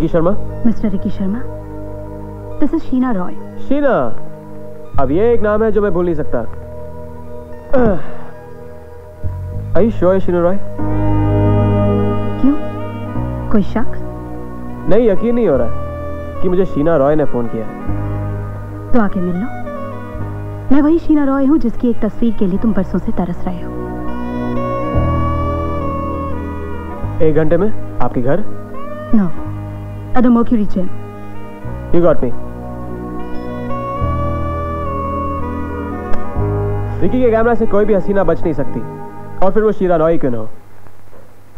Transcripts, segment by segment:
Ricky Sharma mister Ricky Sharma this is Sheena Roy Sheena अब ये एक नाम है जो मैं भूल नहीं सकता। आई श्योर शीना रॉय क्यों? कोई शक? नहीं यकीन नहीं हो रहा कि मुझे शीना रॉय ने फ़ोन किया। है तो आके मिल लो। मैं वही शीना रॉय हूँ जिसकी एक तस्वीर के लिए तुम बरसों से तरस रहे हो। एक घंटे में आपके घर? At the Mercury Gym. You got me. रिकी के कैमरा से कोई भी हसीना बच नहीं सकती और फिर वो शीरा नॉई क्यों ना हो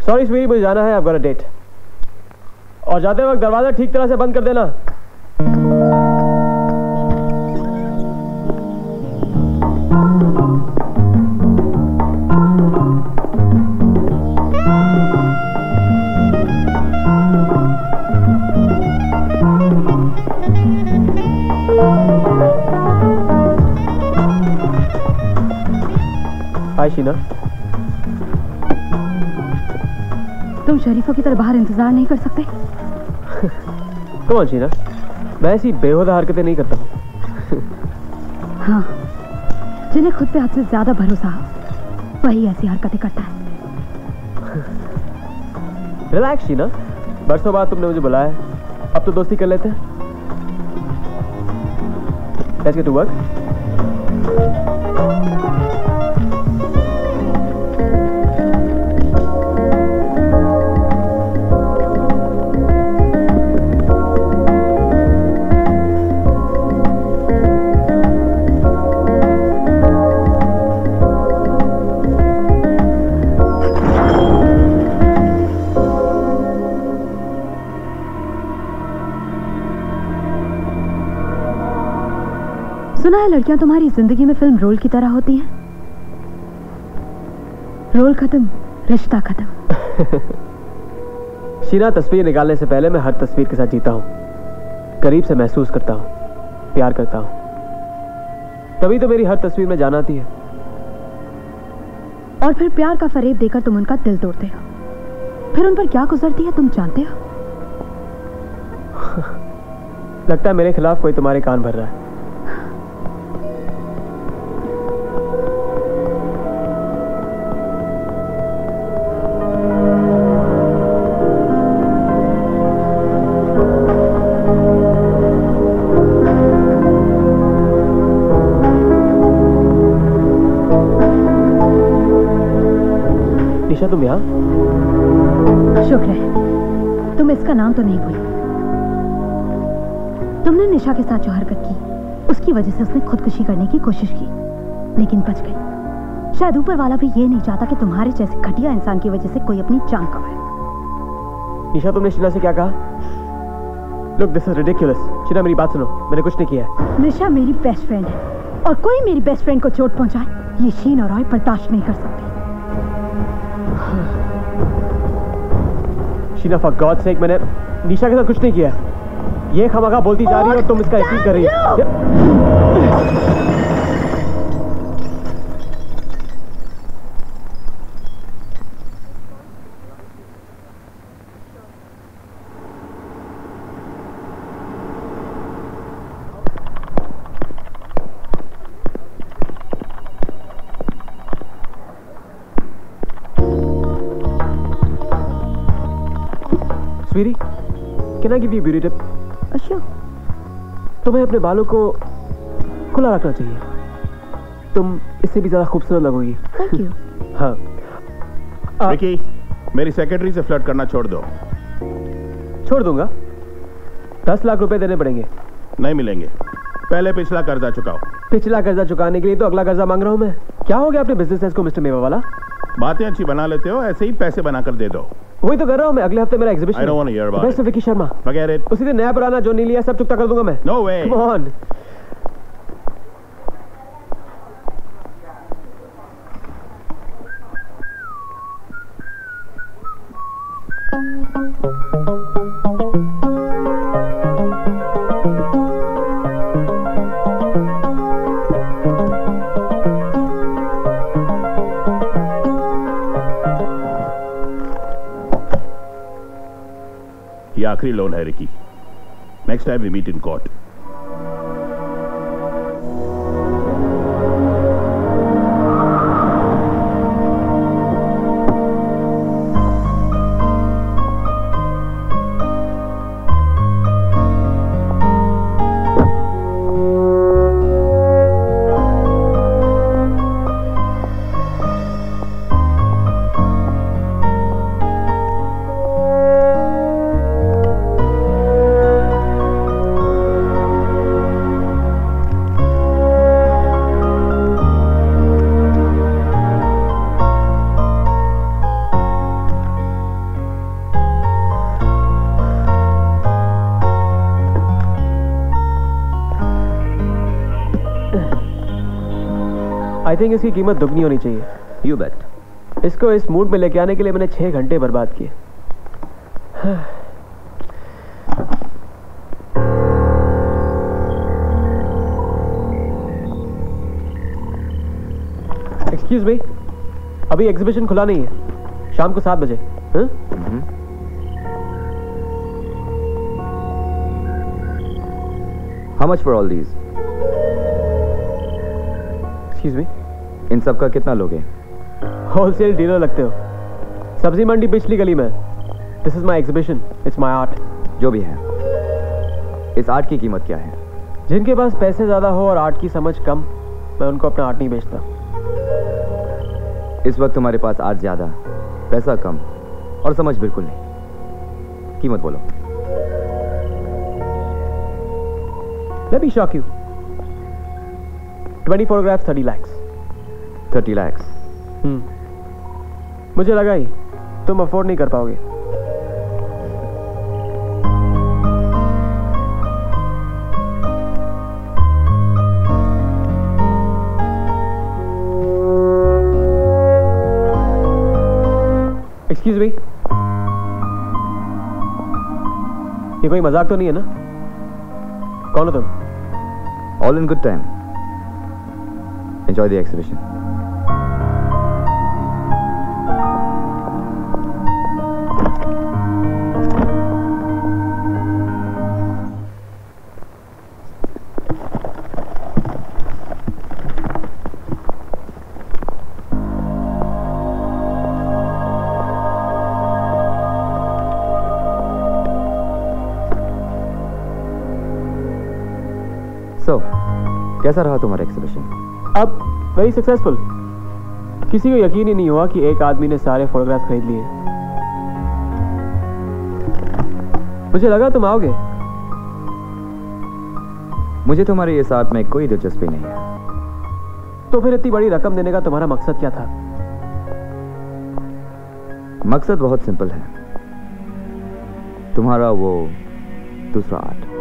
सॉरी स्वीटी मुझे जाना है आपका डेट और जाते वक्त दरवाज़ा ठीक तरह से बंद कर देना हाय शीना तुम शरीफों की तरह बाहर इंतज़ार नहीं कर सकते? कौन शीना मैं ऐसी बेहुदा हरकतें नहीं करता। हाँ जिन्हें खुद पे हद से ज़्यादा भरोसा हो वही ऐसी हरकतें करता है। रिलैक्स शीना। बरसों बाद तुमने मुझे बुलाया। अब तो दोस्ती कर लेते हैं। Get to work. है लड़कियाँ तुम्हारी ज़िंदगी में फ़िल्म रोल की तरह होती हैं? रोल खत्म रिश्ता खत्म। शीना तस्वीर निकालने से पहले मैं हर तस्वीर के साथ जीता हूँ। करीब से महसूस करता हूँ प्यार करता हूँ। तभी तो मेरी हर तस्वीर में जान आती है। और फिर प्यार का फरेब देकर तुम उनका दिल तोड़ते हो। फिर उन पर क्या गुजरती है तुम जानते हो? लगता है मेरे खिलाफ कोई तुम्हारे कान भर रहा है। यहाँ शुक्र है। तुम इसका नाम तो नहीं भूली। तुमने निशा के साथ जो हरकत की उसकी वजह से उसने खुदकुशी करने की कोशिश की। लेकिन बच गई। शायद ऊपर वाला भी ये नहीं चाहता कि तुम्हारे जैसे घटिया इंसान की वजह से कोई अपनी जान गवाए निशा तुमने शीना से क्या कहा? Look this is ridiculous Sheena मेरी बात सुनो। मैंने कुछ नहीं किया है। निशा मेरी बेस्ट फ्रेंड है। और कोई मेरी बेस्ट फ्रेंड को चोट पहुँचाए ये शीन और रॉय बर्दाश्त नहीं कर सकते। शीना फॉर गॉड सेक मैंने निशा के साथ कुछ नहीं किया। ये खमाखा बोलती जा रही है और तुम इसका यकीन कर रही हो। Sweetie can I give you beauty tip अच्छा तुम्हें अपने बालों को खुला रखना चाहिए। तुम इससे भी ज़्यादा खूबसूरत लगोगी। थैंक यू हाँ। विकी मेरी सेक्रेटरी से फ्लर्ट करना छोड़ दो। छोड़ दूँगा। दस लाख रुपए देने पड़ेंगे। नहीं मिलेंगे। पहले पिछला कर्जा चुकाओ। पिछला कर्जा चुकाने के लिए तो अगला कर्जा मांग रहा हूँ मैं। क्या हो गया अपने बिज़नेस को मिस्टर मेवा वाला? बातें अच्छी बना लेते हो ऐसे ही पैसे बनाकर दे दो। वही तो कर रहा हूँ मैं। अगले हफ़्ते मेरा exhibition I don't want to hear best it Vicky Sharma. Forget it उसी दिन नया पुराना जो नहीं लिया सब चुकता कर दूँगा मैं। No way come on. आखिरी लोन है Ricky next time we meet in court I think इसकी कीमत दुगनी होनी चाहिए। यू बेट इसको इस मूड में लेके आने के लिए मैंने छह घंटे बर्बाद किए। एक्सक्यूज मी अभी एग्जीबिशन खुला नहीं है। शाम को सात बजे। हाँ? How much for all these excuse me इन सब का कितना लोगे? होलसेल डीलर लगते हो। सब्ज़ी मंडी पिछली गली में। This is my exhibition it's my art जो भी है। इस आर्ट की कीमत क्या है? जिनके पास पैसे ज़्यादा हो और आर्ट की समझ कम मैं उनको अपना आर्ट नहीं बेचता। इस वक्त तुम्हारे पास आर्ट ज़्यादा पैसा कम और समझ बिल्कुल नहीं। कीमत बोलो। Let me shock you. 20 photographs, 30 lakhs. Thirty lakhs. हम्म। मुझे लगा ही तुम अफोर्ड नहीं कर पाओगे। एक्सक्यूज मी ये कोई मज़ाक तो नहीं है ना? कौन हो तुम? All in good time enjoy the exhibition कैसा रहा तुम्हारा एग्जीबिशन अब वेरी सक्सेसफुल किसी को यकीन ही नहीं हुआ कि एक आदमी ने सारे फोटोग्राफ खरीद लिए। मुझे लगा तुम आओगे। मुझे तुम्हारे इस आर्ट में कोई दिलचस्पी नहीं है। तो फिर इतनी बड़ी रकम देने का तुम्हारा मकसद क्या था? मकसद बहुत सिंपल है। तुम्हारा वो दूसरा आर्ट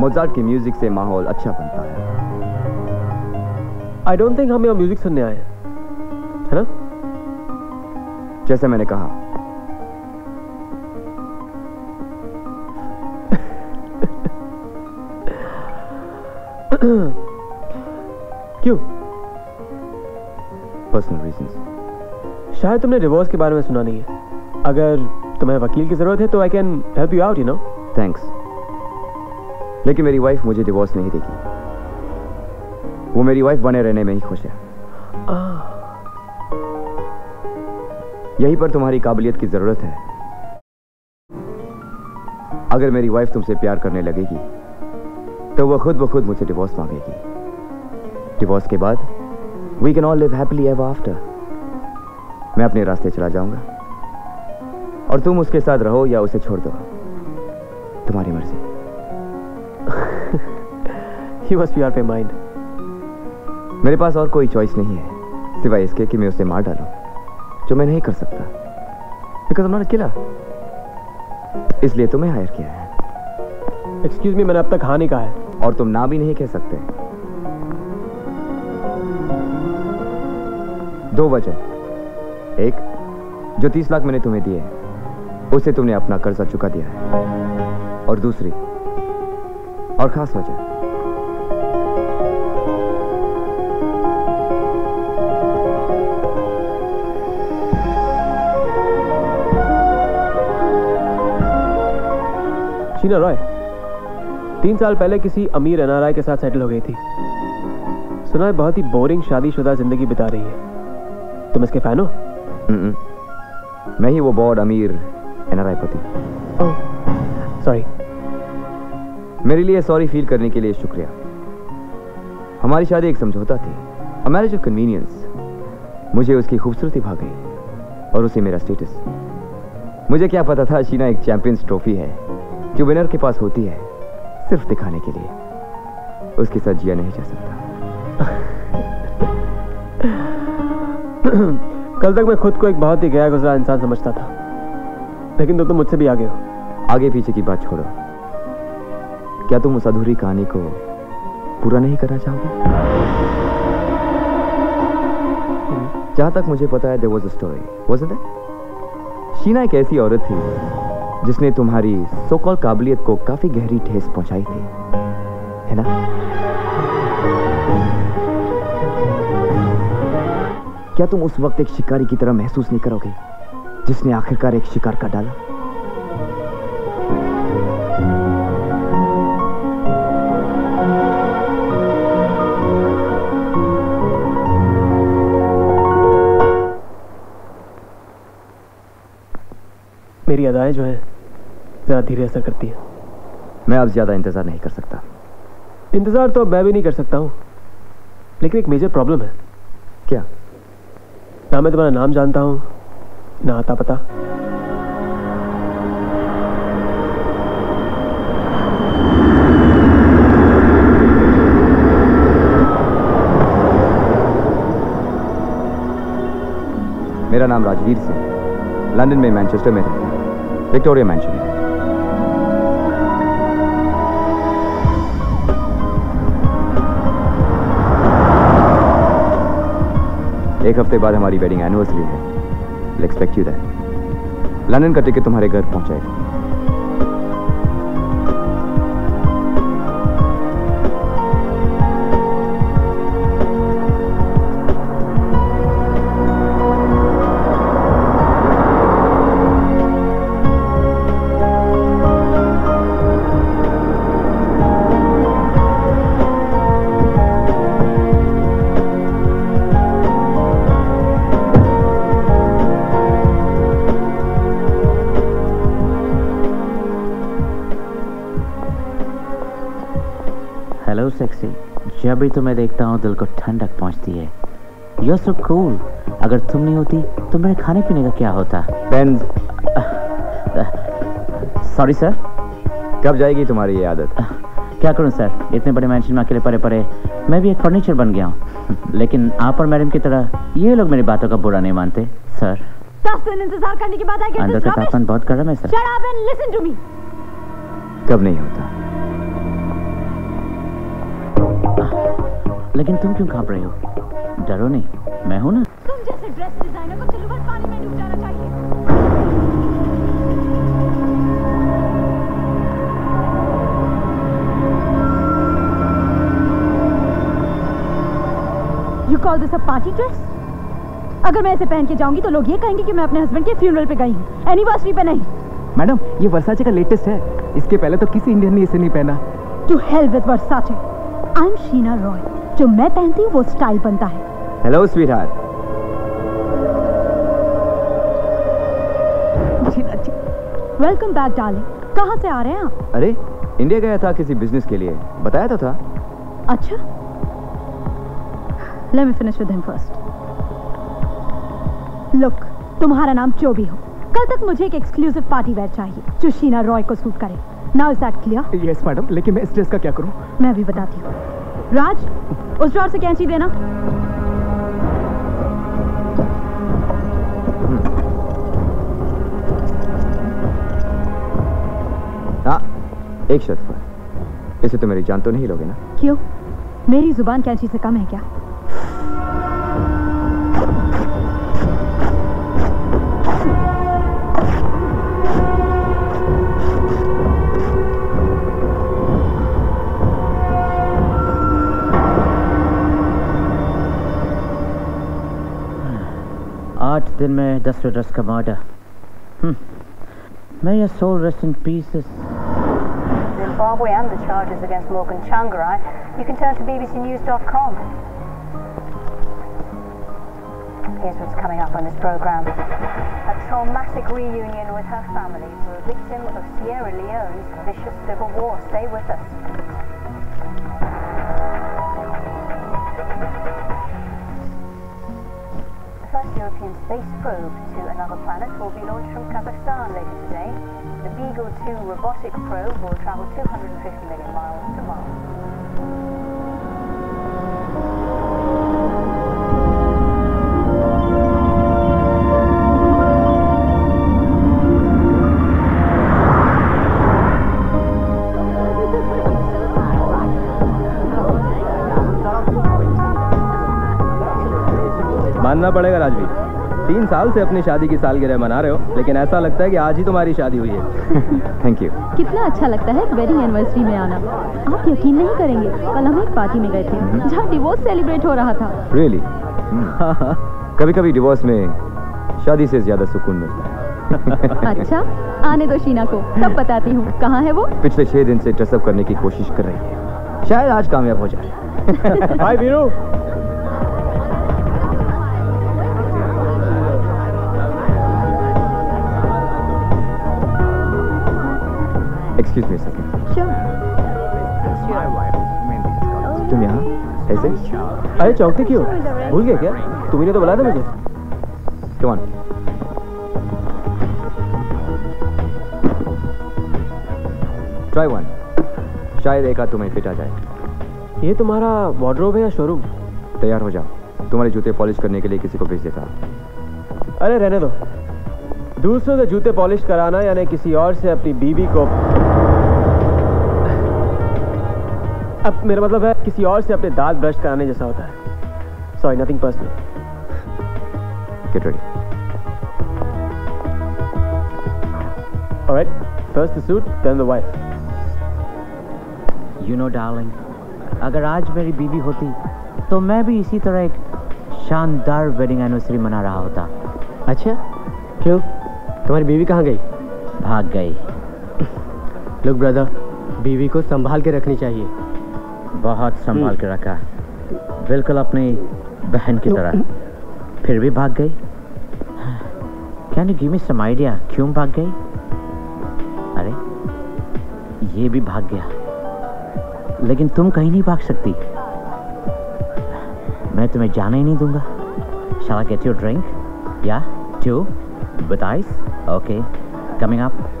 मोजार्ट की म्यूज़िक से माहौल अच्छा बनता है। आई डोंट थिंक हम यहाँ म्यूज़िक सुनने आए हैं। ना? जैसे मैंने कहा। क्यों? पर्सनल रीजंस शायद तुमने डिवोर्स के बारे में सुना नहीं है। अगर तुम्हें वकील की ज़रूरत है तो I can help you out you know thanks लेकिन मेरी वाइफ मुझे डिवोर्स नहीं देगी। वो मेरी वाइफ बने रहने में ही खुश है। यहीं पर तुम्हारी काबिलियत की ज़रूरत है। अगर मेरी वाइफ तुमसे प्यार करने लगेगी तो वह खुद ब खुद मुझसे डिवोर्स मांगेगी। डिवोर्स के बाद we can all live happily ever after मैं अपने रास्ते चला जाऊँगा। और तुम उसके साथ रहो या उसे छोड़ दो। तुम्हारी मर्ज़ी। ही मस्ट बी आर पे माइंड मेरे पास और कोई चॉइस नहीं है सिवाय इसके कि मैं उसे मार डालूं जो मैं नहीं कर सकता। Because a killer. इसलिए तुम्हें हायर किया है। एक्सक्यूज मी मैंने अब तक हाँ नहीं कहा है। और तुम ना भी नहीं कह सकते। दो वजह। एक जो तीस लाख मैंने तुम्हें दिए उसे तुमने अपना कर्जा चुका दिया है। और दूसरी और खास वजह। शीना रॉय तीन साल पहले किसी अमीर एनआरआई के साथ सेटल हो गई थी। सुना है बहुत ही बोरिंग शादीशुदा ज़िंदगी बिता रही है। तुम इसके फ़ैन हो? मैं ही वो बॉड अमीर एनआरआई पति। सॉरी मेरे लिए सॉरी फील करने के लिए शुक्रिया। हमारी शादी एक समझौता थी। अ मैरिज ऑफ़ कन्वीनियंस मुझे उसकी खूबसूरती भाग गई और उसे मेरा स्टेटस मुझे क्या पता था शीना एक चैंपियंस ट्रॉफी है। जो विनर के पास होती है सिर्फ़ दिखाने के लिए। उसके साथ जिया नहीं जा सकता। कल तक मैं खुद को एक बहुत ही गया गुजरा इंसान समझता था। लेकिन तुम तो मुझसे भी आगे हो। आगे पीछे की बात छोड़ो। क्या तुम उस अधूरी कहानी को पूरा नहीं करना चाहोगे? जहाँ तक मुझे पता है there was a story wasn't it Sheena एक ऐसी औरत थी जिसने तुम्हारी सो कॉल काबिलियत को काफ़ी गहरी ठेस पहुंचाई थी, है ना? क्या तुम उस वक्त एक शिकारी की तरह महसूस नहीं करोगे, जिसने आखिरकार एक शिकार का डाला? मेरी अदाएँ जो हैं ज़रा धीरे असर करती है। मैं अब ज़्यादा इंतज़ार नहीं कर सकता। इंतज़ार तो मैं भी नहीं कर सकता हूँ। लेकिन एक मेजर प्रॉब्लम है। क्या? ना मैं तुम्हारा नाम जानता हूँ ना आता पता। मेरा नाम राजवीर सिंह। लंदन में मैनचेस्टर में रहता हूँ। विक्टोरिया मैंशन में एक हफ़्ते बाद हमारी वेडिंग एनिवर्सरी है। एक्सपेक्ट लंदन का टिकट तुम्हारे घर पहुंचाएगा जब भी तुम्हें देखता हूँ दिल को ठंडक पहुँचती है। यू सो कूल अगर तुम नहीं होती तो मेरे खाने पीने का क्या होता? पेन्स सॉरी सर कब जाएगी तुम्हारी ये आदत? क्या करूँ सर इतने बड़े मैंशन में अकेले परे परे मैं भी एक फर्नीचर बन गया हूँ। लेकिन आप और मैडम की तरह ये लोग मेरी बातों का बुरा नहीं मानते सर दस दिन इंतज़ार करने के बाद अंदर का तापमान बहुत गर्म है सर मी कब नहीं होता? लेकिन तुम क्यों काँप रहे हो? डरो नहीं। मैं हूँ ना। तुम जैसे ड्रेस डिज़ाइनर को सिल्वर पानी में डूब जाना चाहिए। You call this a party dress अगर मैं इसे पहन के जाऊँगी तो लोग ये कहेंगे कि मैं अपने हस्बैंड के फ्यूनरल पे गई हूँ। एनिवर्सरी पे नहीं। मैडम ये वर्साचे का लेटेस्ट है। इसके पहले तो किसी इंडियन ने इसे नहीं पहना। To hell with Versace I am Sheena Roy जो मैं पहनती हूँ वो स्टाइल बनता है। Hello sweetheart welcome back darling कहाँ से आ रहे हैं आप? अरे इंडिया गया था किसी बिज़नेस के लिए। बताया तो था। अच्छा। Let me finish with him first look तुम्हारा नाम जो भी हो। कल तक मुझे एक एक्सक्लूसिव पार्टी वेयर चाहिए जो शीना रॉय को सूट करे। Now is that clear yes madam लेकिन मैं इस ड्रेस का क्या करूँ? मैं भी बताती हूँ। राज उस ड्रॉर से कैंची देना हाँ एक शर्त पर। इसे तो मेरी जान तो नहीं लोगे ना? क्यों? मेरी ज़ुबान कैंची से कम है क्या? दिन में दस लीटर्स का मर्डर हम्म, मैं ये soul rest in pieces Zimbabwe and the charges against Morgan Changarai, you can turn to bbcnews.com. Here's what's coming up on this program. A traumatic reunion with her family for a victim of Sierra Leone's vicious civil war. Stay with us. space probe to another planet will be launched from Kazakhstan later today. The Beagle 2 robotic probe will travel 250 million miles to Mars. मानना पड़ेगा राजवीर तीन साल से अपनी शादी की सालगिरह मना रहे हो लेकिन ऐसा लगता है कि आज ही तुम्हारी शादी हुई है। थैंक यू कितना अच्छा लगता है वेडिंग एनिवर्सरी में आना। आप यकीन नहीं करेंगे कल हम एक पार्टी में गए थे जहाँ डिवोर्स सेलिब्रेट हो रहा था। रियली कभी कभी डिवोर्स में शादी से ज़्यादा सुकून मिलता है। अच्छा आने दो शीना को सब बताती हूँ कहाँ है वो? पिछले छह दिन से ड्रेसअप करने की कोशिश कर रही है। शायद आज कामयाब हो जाए। हाय वीरू ऐसे? अरे चौंकते क्यों? भूल गए क्या? तुम्ही ने तो बुला था मुझे। कम ऑन ट्राई वन शायद एक आध तुम्हें फिट आ जाए। ये तुम्हारा वार्डरोब है या शोरूम तैयार हो जाओ। तुम्हारे जूते पॉलिश करने के लिए किसी को भेज देता अरे रहने दो। दूसरों से जूते पॉलिश कराना यानी किसी और से अपनी बीवी को अब मेरा मतलब है किसी और से अपने दांत ब्रश कराने जैसा होता है। Sorry nothing personal get ready alright first the suit then the wife you know darling अगर आज मेरी बीवी होती तो मैं भी इसी तरह एक शानदार वेडिंग एनिवर्सरी मना रहा होता। अच्छा? क्यों? तुम्हारी बीवी कहाँ गई? भाग गई। लुक ब्रदर बीवी को संभाल के रखनी चाहिए। बहुत संभाल के रखा बिल्कुल अपनी बहन की तरह फिर भी भाग गई can you give me some idea क्यों भाग गई अरे, ये भी भाग गया लेकिन तुम कहीं नहीं भाग सकती मैं तुम्हें जाने ही नहीं दूँगा शाला I get ड्रिंक या? Yeah? Two? With ice? Okay.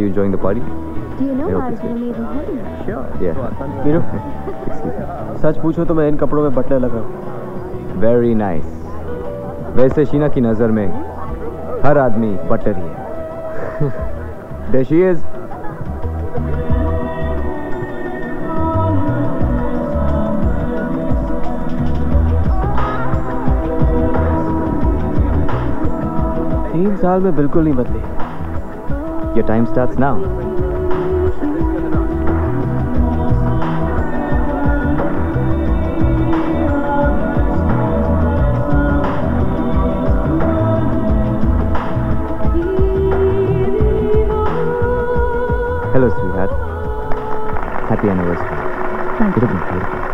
You enjoying the party? Do you know Yeah, I was in amazing heaven? Yeah. Veeru सच पूछो तो मैं इन कपड़ों में बटले लग हूँ वेरी नाइस वैसे शीना की नज़र में हर आदमी बटर ही है There she is. तीन साल में बिल्कुल नहीं बदली Your time starts now. Hello, sweetheart. Happy anniversary. Beautiful, beautiful.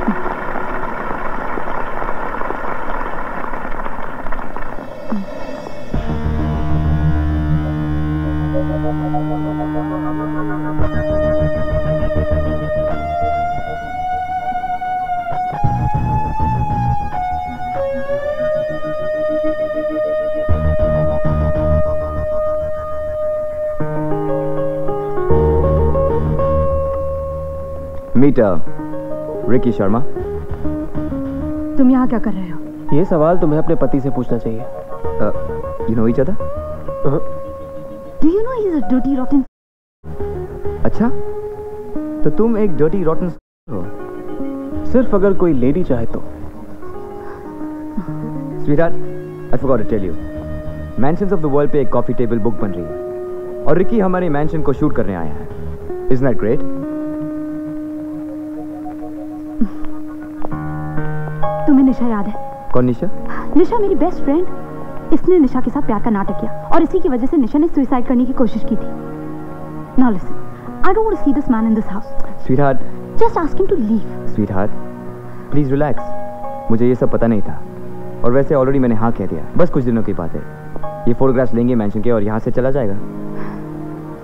Meet Ricky Sharma तुम यहाँ क्या कर रहे हो? ये सवाल तुम्हें अपने पति से पूछना चाहिए। You know he other do you know he is a dirty rotten अच्छा? तो तुम एक डर्टी रॉटन हो। सिर्फ़ अगर कोई लेडी चाहे तो। Sweetheart I forgot to tell you mansions of the world पे एक कॉफ़ी टेबल बुक बन रही है। और रिकी हमारे मैंशन को शूट करने आया है। इज़ नॉट ग्रेट निशा याद है। कौन निशा? निशा मेरी बेस्ट फ्रेंड इसने निशा के साथ प्यार का नाटक किया और इसी की वजह से निशा ने सुसाइड करने की कोशिश की थी। Now listen I don't want to see this man in this house sweetheart just ask him to leave sweetheart please relax मुझे ये सब पता नहीं था और वैसे ऑलरेडी मैंने हाँ कह दिया। बस कुछ दिनों की बात है। ये फोटोग्राफ्स लेंगे मेंशन के और यहाँ से चला जाएगा।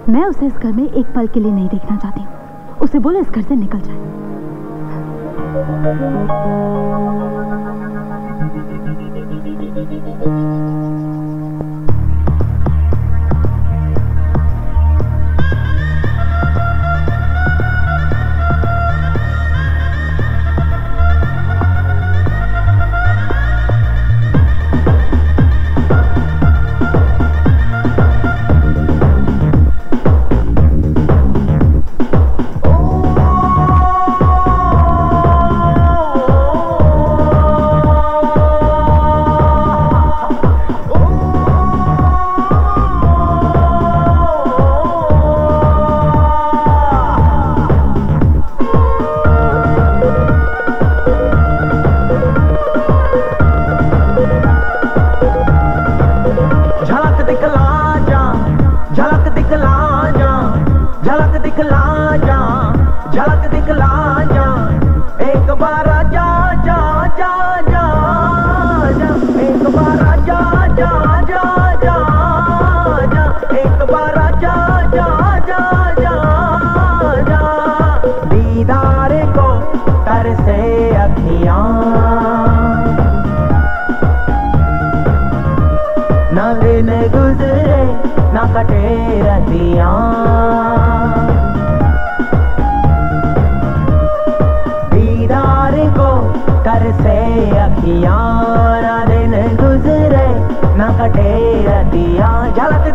मैं उसे इस घर में एक पल के लिए नहीं देखना चाहती हूँ। उसे बोलो इस घर से निकल जाए। Thank you.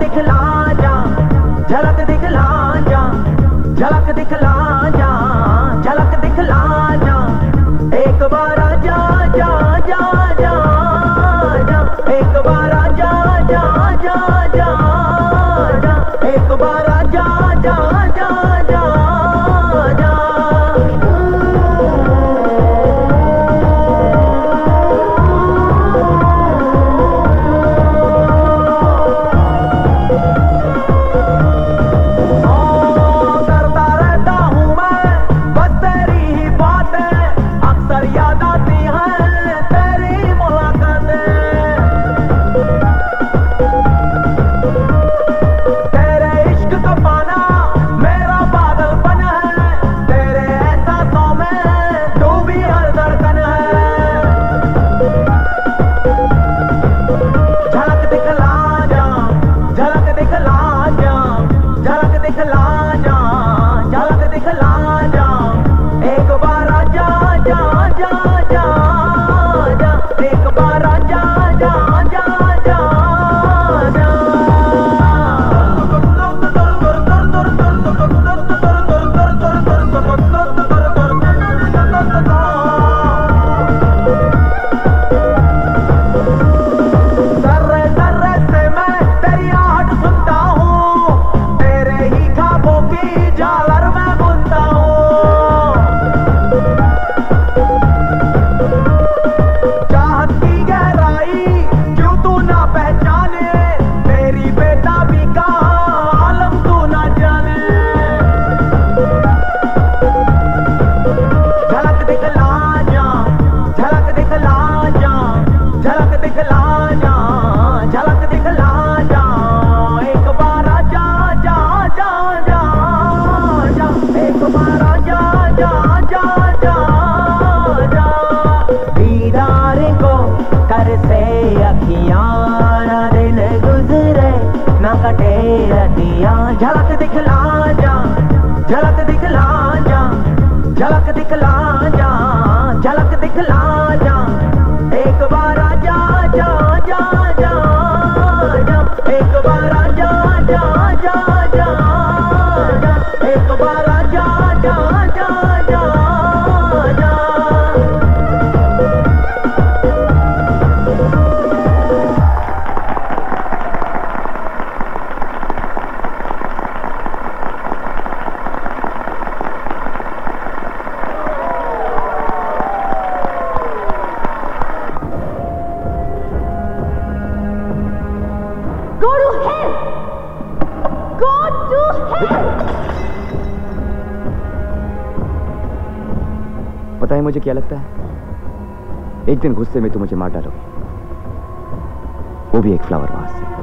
देखला एक दिन गुस्से में तुम मुझे मार डालोगे। वो भी एक फ्लावर वहाँ से।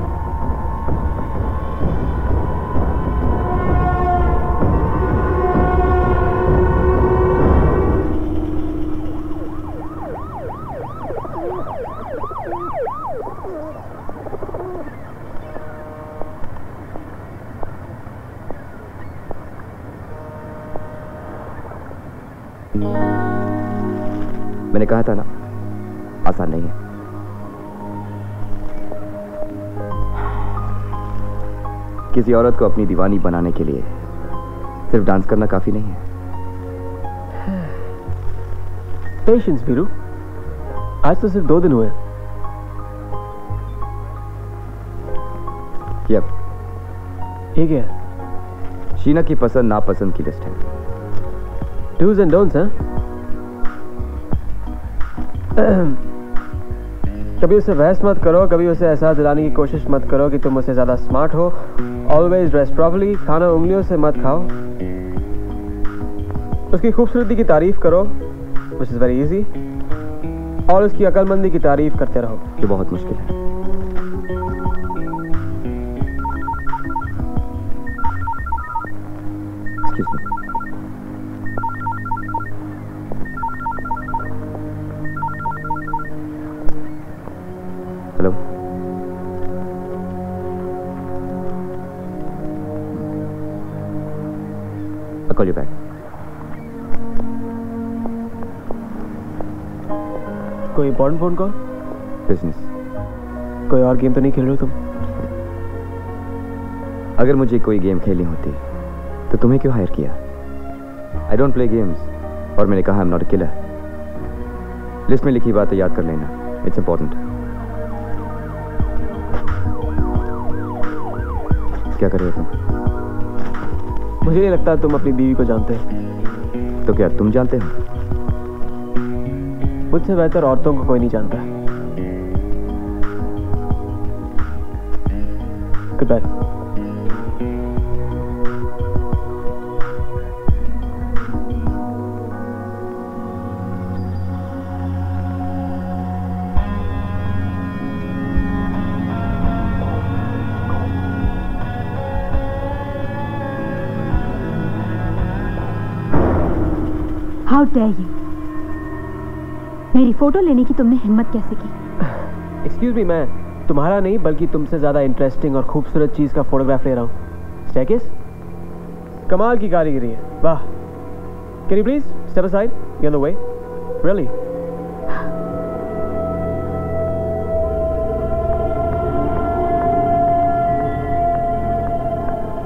किसी औरत को अपनी दीवानी बनाने के लिए सिर्फ़ डांस करना काफ़ी नहीं है। पेशेंस वीरू आज तो सिर्फ़ दो दिन हुए। यप। ये क्या? है शीना की पसंद नापसंद की लिस्ट है। डूज एंड डोंट्स हैं? कभी उसे बहस मत करो कभी उसे एहसास दिलाने की कोशिश मत करो कि तुम उसे ज़्यादा स्मार्ट हो ऑलवेज ड्रेस प्रॉपरली खाना उंगलियों से मत खाओ। उसकी खूबसूरती की तारीफ़ करो विच इज़ वेरी इजी और उसकी अकलमंदी की तारीफ़ करते रहो। जो बहुत मुश्किल है। I'll call you back. कोई इंपॉर्टेंट फ़ोन कॉल Business. कोई और गेम तो नहीं खेल रहे हो तुम? अगर मुझे कोई गेम खेलनी होती तो तुम्हें क्यों हायर किया? आई डोंट प्ले गेम्स और मैंने कहा I am not killer list में लिखी बातें याद कर लेना. इट्स इंपॉर्टेंट क्या कर रहे हो तुम? मुझे नहीं लगता तुम अपनी बीवी को जानते तो क्या तुम जानते हो? मुझसे बेहतर औरतों को कोई नहीं जानता। गुड हाउ डेयर यू मेरी फ़ोटो लेने की तुमने हिम्मत कैसे की? एक्सक्यूज मी मैं तुम्हारा नहीं बल्कि तुमसे ज़्यादा इंटरेस्टिंग और खूबसूरत चीज़ का फोटोग्राफ ले रहा हूँ। स्टैकिस कमाल की कारीगरी है। वाह। Can you please step aside you the way really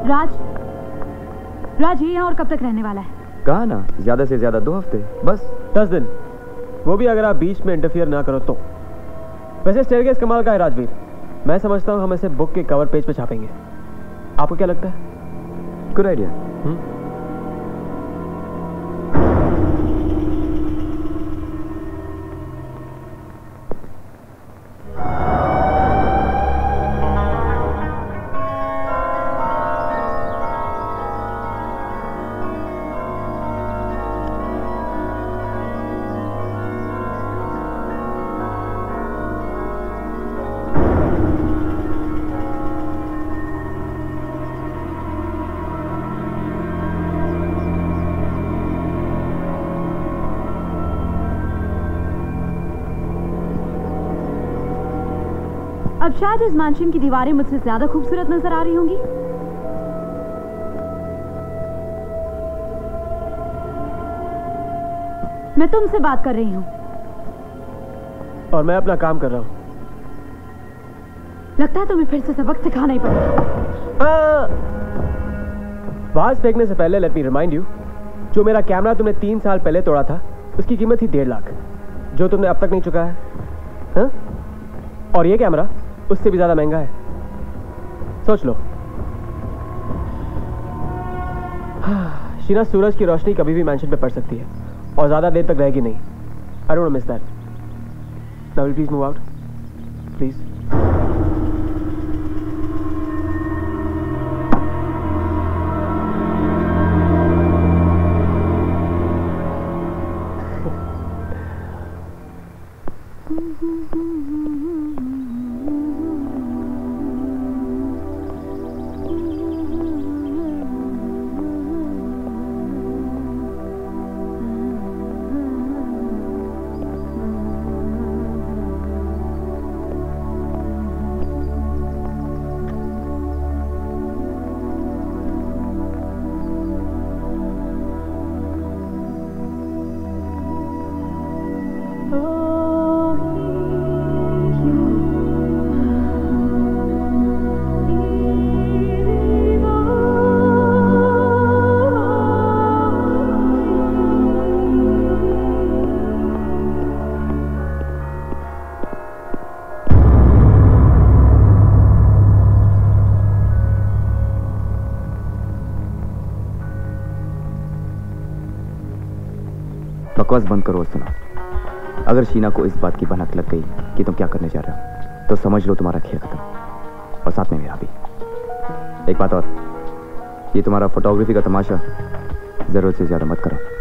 Raj Raj ये यहाँ और कब तक रहने वाला है? कहा ना ज़्यादा से ज़्यादा दो हफ़्ते बस। दस दिन। वो भी अगर आप बीच में इंटरफियर ना करो तो। वैसे स्टेयरकेस कमाल का है राजवीर। मैं समझता हूँ हम इसे बुक के कवर पेज पे छापेंगे। आपको क्या लगता है? गुड आइडिया शायद इस मैंशन की दीवारें मुझसे ज़्यादा खूबसूरत नज़र आ रही होंगी। मैं तुमसे बात कर रही हूँ। और मैं अपना काम कर रहा हूँ। लगता है तुम्हें फिर से सबक सिखाना ही पड़ेगा। वाज फेंकने से पहले लेट मी रिमाइंड यू जो मेरा कैमरा तुमने तीन साल पहले तोड़ा था उसकी कीमत थी डेढ़ लाख। जो तुमने अब तक नहीं चुका है हा? और ये कैमरा उससे भी ज़्यादा महँगा है। सोच लो। हाँ, शीना सूरज की रोशनी कभी भी मैंशन पे पड़ सकती है और ज़्यादा देर तक रहेगी नहीं। Arun don't miss that now please move out बकवास बंद करो सुनो। अगर शीना को इस बात की भनक लग गई कि तुम क्या करने जा रहे हो तो समझ लो तुम्हारा खेल खत्म। और साथ में मेरा भी। एक बात और, ये तुम्हारा फोटोग्राफी का तमाशा ज़रूरत से ज़्यादा मत करो।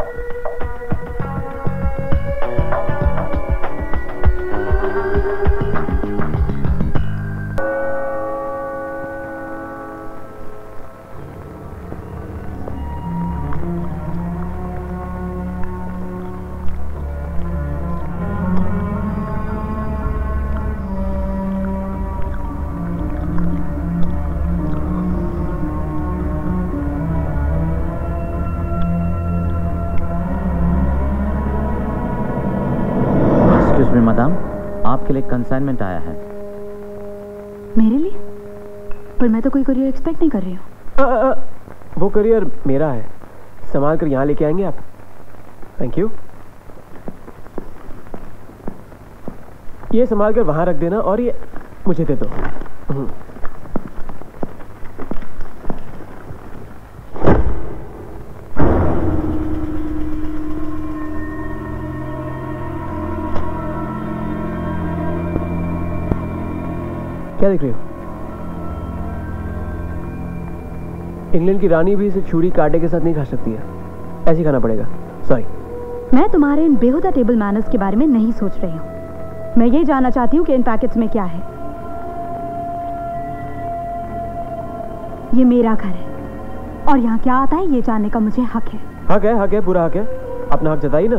कंसाइनमेंट आया है। मेरे लिए? पर मैं तो कोई करियर एक्सपेक्ट नहीं कर रही हूँ। वो करियर मेरा है। संभाल कर यहाँ लेके आएँगे आप। थैंक यू ये संभाल कर वहाँ रख देना और ये मुझे दे दो। क्या देख रही हो? इंग्लैंड की रानी भी इसे छुरी कांटे के साथ नहीं खा सकती है। ऐसे खाना पड़ेगा। सॉरी मैं तुम्हारे इन बेहुदा टेबल मैनर्स के बारे में नहीं सोच रही हूँ। मैं ये जानना चाहती हूँ कि इन पैकेट्स में क्या है। ये मेरा घर है। और यहाँ क्या आता है ये जानने का मुझे हक है। हक है हक है पूरा हक है। अपना हक जताइए ना।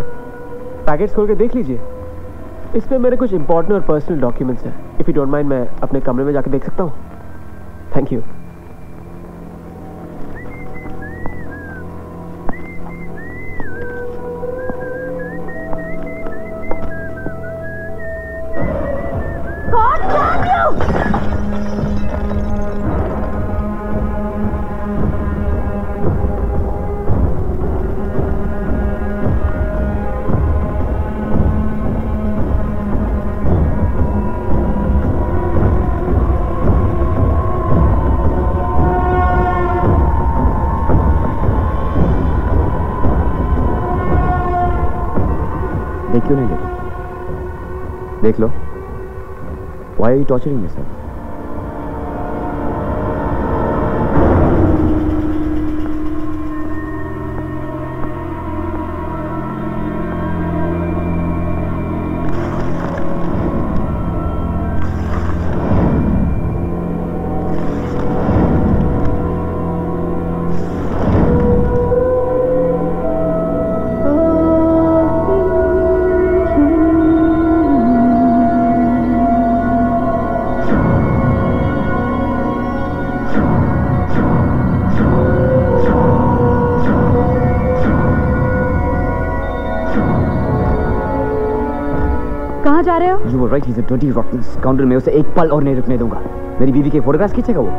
पैकेट्स खोल के देख लीजिए। इसमें मेरे कुछ इंपॉर्टेंट और पर्सनल डॉक्यूमेंट्स हैं। इफ़ यू डोंट माइंड मैं अपने कमरे में जाके देख सकता हूँ। Thank you why torturing you torturing are right is a dirty rotten scoundrel मैं उसे एक पल और नहीं रुकने दूँगा। मेरी बीवी के फोटोग्राफ्स खींचेगा वो?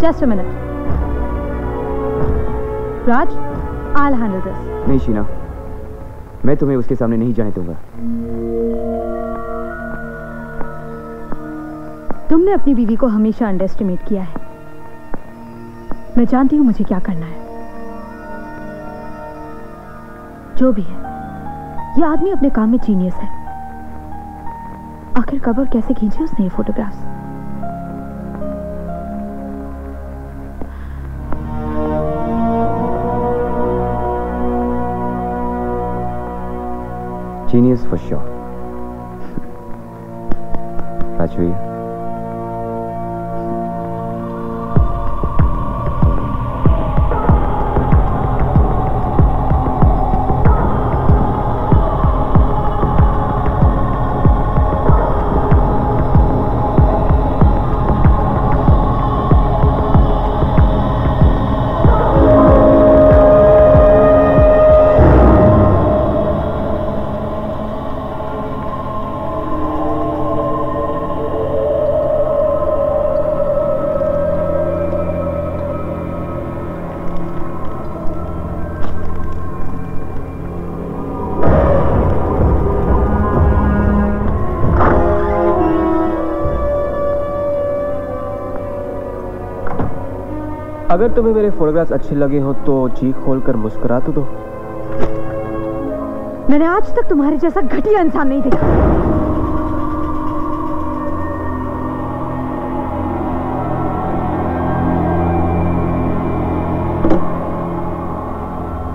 Just a minute Raj I handle this नहीं शीना। मैं तुम्हें उसके सामने नहीं जाने दूँगा। तुमने अपनी बीवी को हमेशा अंडर एस्टिमेट किया है। मैं जानती हूँ मुझे क्या करना है। जो भी है ये आदमी अपने काम में जीनियस है। कब और कैसे खींचे उसने ये photographs Genius for sure. Rajvi. अगर तुम्हें मेरे फोटोग्राफ्स अच्छे लगे हो तो जी खोल कर मुस्कुरा तो दो। मैंने आज तक तुम्हारे जैसा घटिया इंसान नहीं देखा।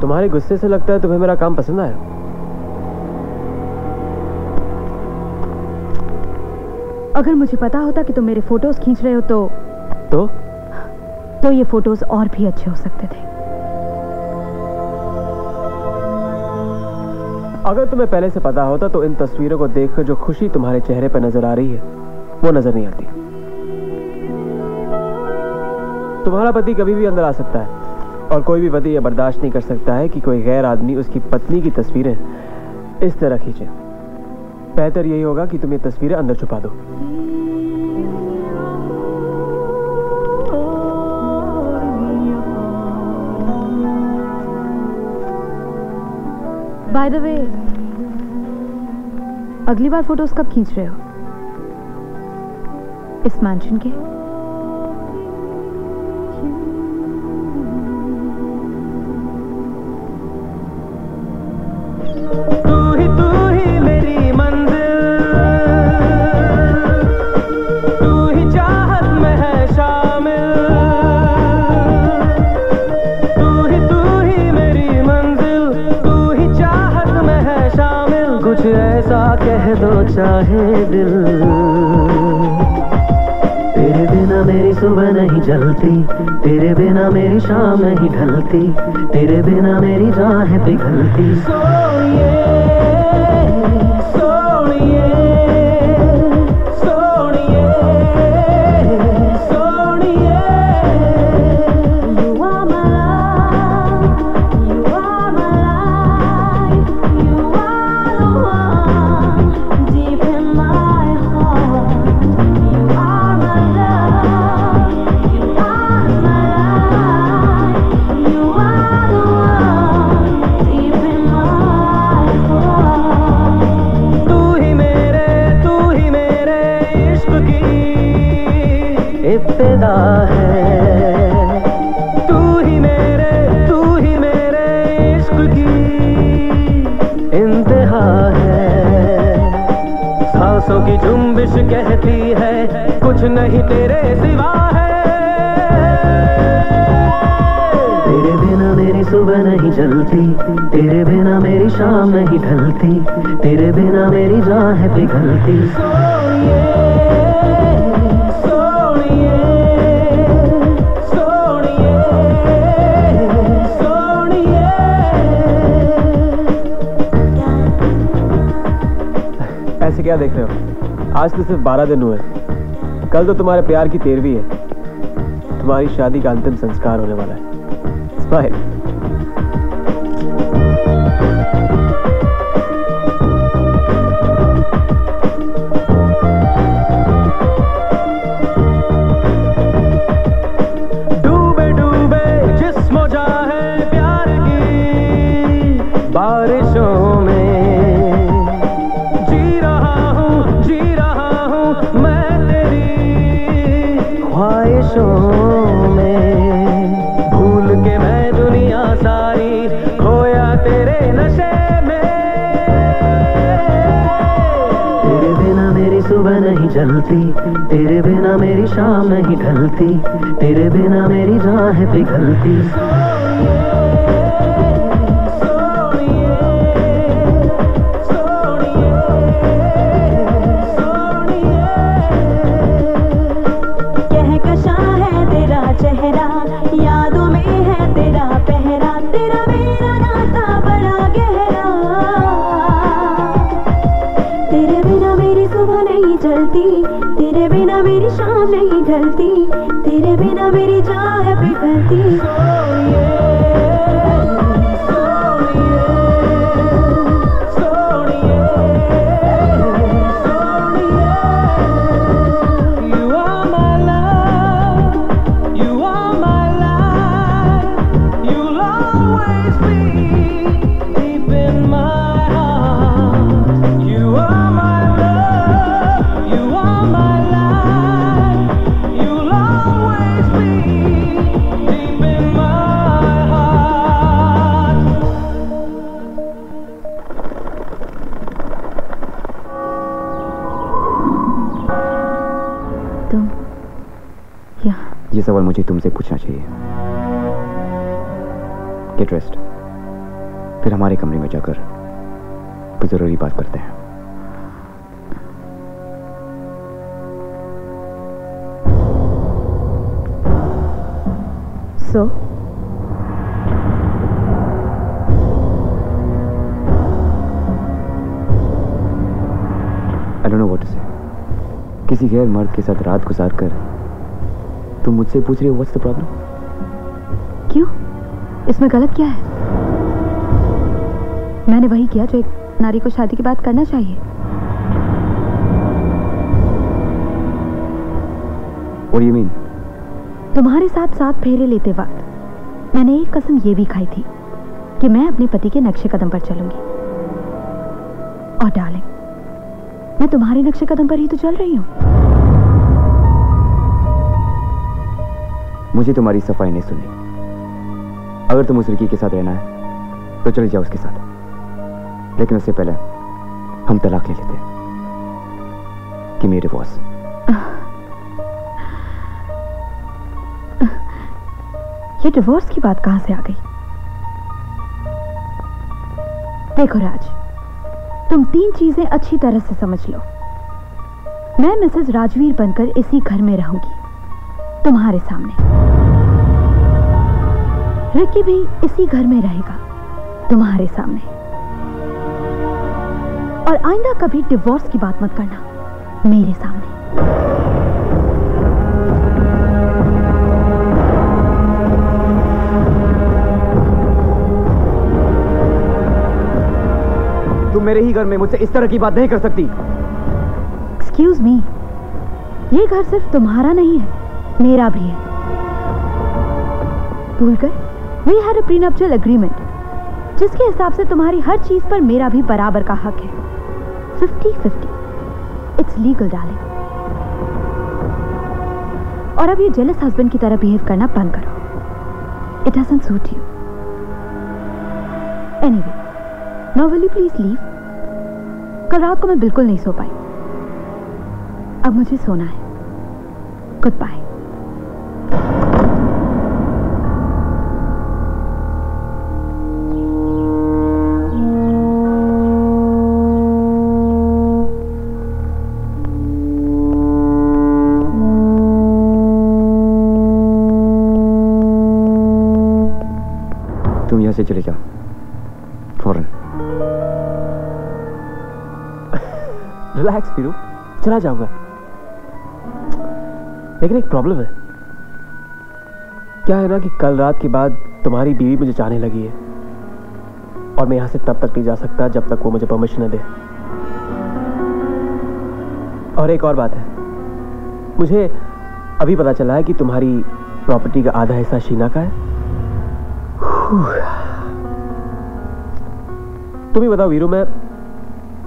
तुम्हारे गुस्से से लगता है तुम्हें मेरा काम पसंद आया? अगर मुझे पता होता कि तुम मेरे फ़ोटोज़ खींच रहे हो तो तो तो ये फ़ोटोज़ और भी अच्छे हो सकते थे। अगर तुम्हें पहले से पता होता तो इन तस्वीरों को देखकर जो खुशी तुम्हारे चेहरे पर नज़र आ रही है, वो नज़र नहीं आती। तुम्हारा पति कभी भी अंदर आ सकता है, और कोई भी पति यह बर्दाश्त नहीं कर सकता है कि कोई गैर आदमी उसकी पत्नी की तस्वीरें इस तरह खींचे। बेहतर यही होगा कि तुम ये तस्वीरें अंदर छुपा दो। बाय द वे अगली बार फ़ोटोज़ कब खींच रहे हो? इस मैंशन के? तेरे बिना इब्तिदा है। तू ही मेरे तू ही मेरे इश्क की इंतहा है। सांसों की जुम्बिश कहती है कुछ नहीं तेरे सिवा है। तेरे बिना मेरी सुबह नहीं चलती तेरे बिना मेरी शाम नहीं ढलती तेरे बिना मेरी राह पिघलती। सोनिए सोनिए क्या देख रहे हो? आज तो सिर्फ़ बारह दिन हुए। कल तो तुम्हारे प्यार की तेरहवीं है। तुम्हारी शादी का अंतिम संस्कार होने वाला है। स्माइल तेरे बिना मेरी शाम नहीं ढलती तेरे बिना मेरी राह पिघलती। सवाल मुझे तुमसे पूछना चाहिए। गेट रेस्ट फिर हमारे कमरे में जाकर ज़रूरी बात करते हैं। So I don't know what किसी गैर मर्द के साथ रात गुजार कर तुम मुझसे पूछ रही हो व्हाट्स द प्रॉब्लम क्यों? इसमें गलत क्या है? मैंने वही किया जो एक नारी को शादी के बाद करना चाहिए। यू मीन तुम्हारे साथ साथ फेरे लेते वक्त मैंने एक कसम ये भी खाई थी कि मैं अपने पति के नक्शे कदम पर चलूँगी। और डार्लिंग मैं तुम्हारे नक्शे कदम पर ही तो चल रही हूँ। मुझे तुम्हारी सफ़ाई नहीं सुननी। अगर तुम उस लड़की के साथ रहना है तो चले जाओ उसके साथ। लेकिन उससे पहले हम तलाक ले लेते कि मेरे बॉस। ये डिवोर्स की बात कहाँ से आ गई? देखो राज, तुम तीन चीज़ें अच्छी तरह से समझ लो। मैं मिसेस राजवीर बनकर इसी घर में रहूँगी, तुम्हारे सामने। रिकी भी इसी घर में रहेगा तुम्हारे सामने। और आइंदा कभी डिवोर्स की बात मत करना मेरे सामने। तुम मेरे ही घर में मुझसे इस तरह की बात नहीं कर सकती। एक्सक्यूज मी ये घर सिर्फ़ तुम्हारा नहीं है मेरा भी है। भूल गए? We had a prenuptial agreement जिसके हिसाब से तुम्हारी हर चीज़ पर मेरा भी बराबर का हक है। Fifty fifty it's legal darling और अब ये जेलस हस्बैंड की तरह बिहेव करना बंद करो। It doesn't suit you anyway now will you please leave कल रात को मैं बिल्कुल नहीं सो पाई। अब मुझे सोना है। गुड बाय रिलैक्स पीरू चला जाऊँगा। लेकिन एक प्रॉब्लम है। क्या है ना कि कल रात के बाद तुम्हारी बीवी मुझे चाहने लगी है। और मैं यहाँ से तब तक नहीं जा सकता जब तक वो मुझे परमिशन न दे। और एक और बात है। मुझे अभी पता चला है कि तुम्हारी प्रॉपर्टी का आधा हिस्सा शीना का है। तुम ही बताओ वीरू, मैं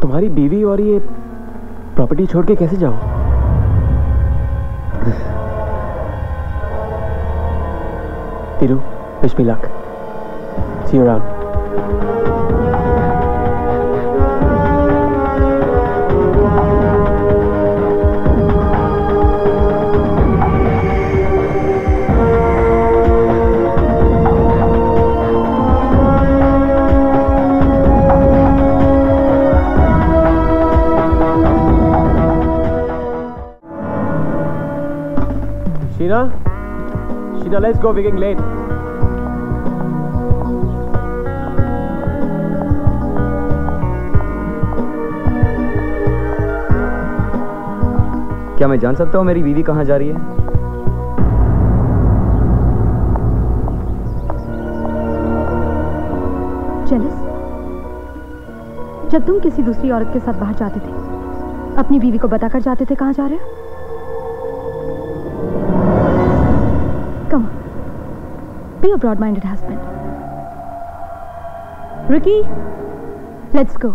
तुम्हारी बीवी और ये प्रॉपर्टी छोड़ के कैसे जाऊँ? Tiru wish luck see you Sheena? Sheena, let's go. We're getting late. क्या मैं जान सकता हूँ मेरी बीवी कहाँ जा रही है जेलस जब तुम किसी दूसरी औरत के साथ बाहर जाते थे अपनी बीवी को बताकर जाते थे कहाँ जा रहे हो your broad-minded husband. Ricky, let's go.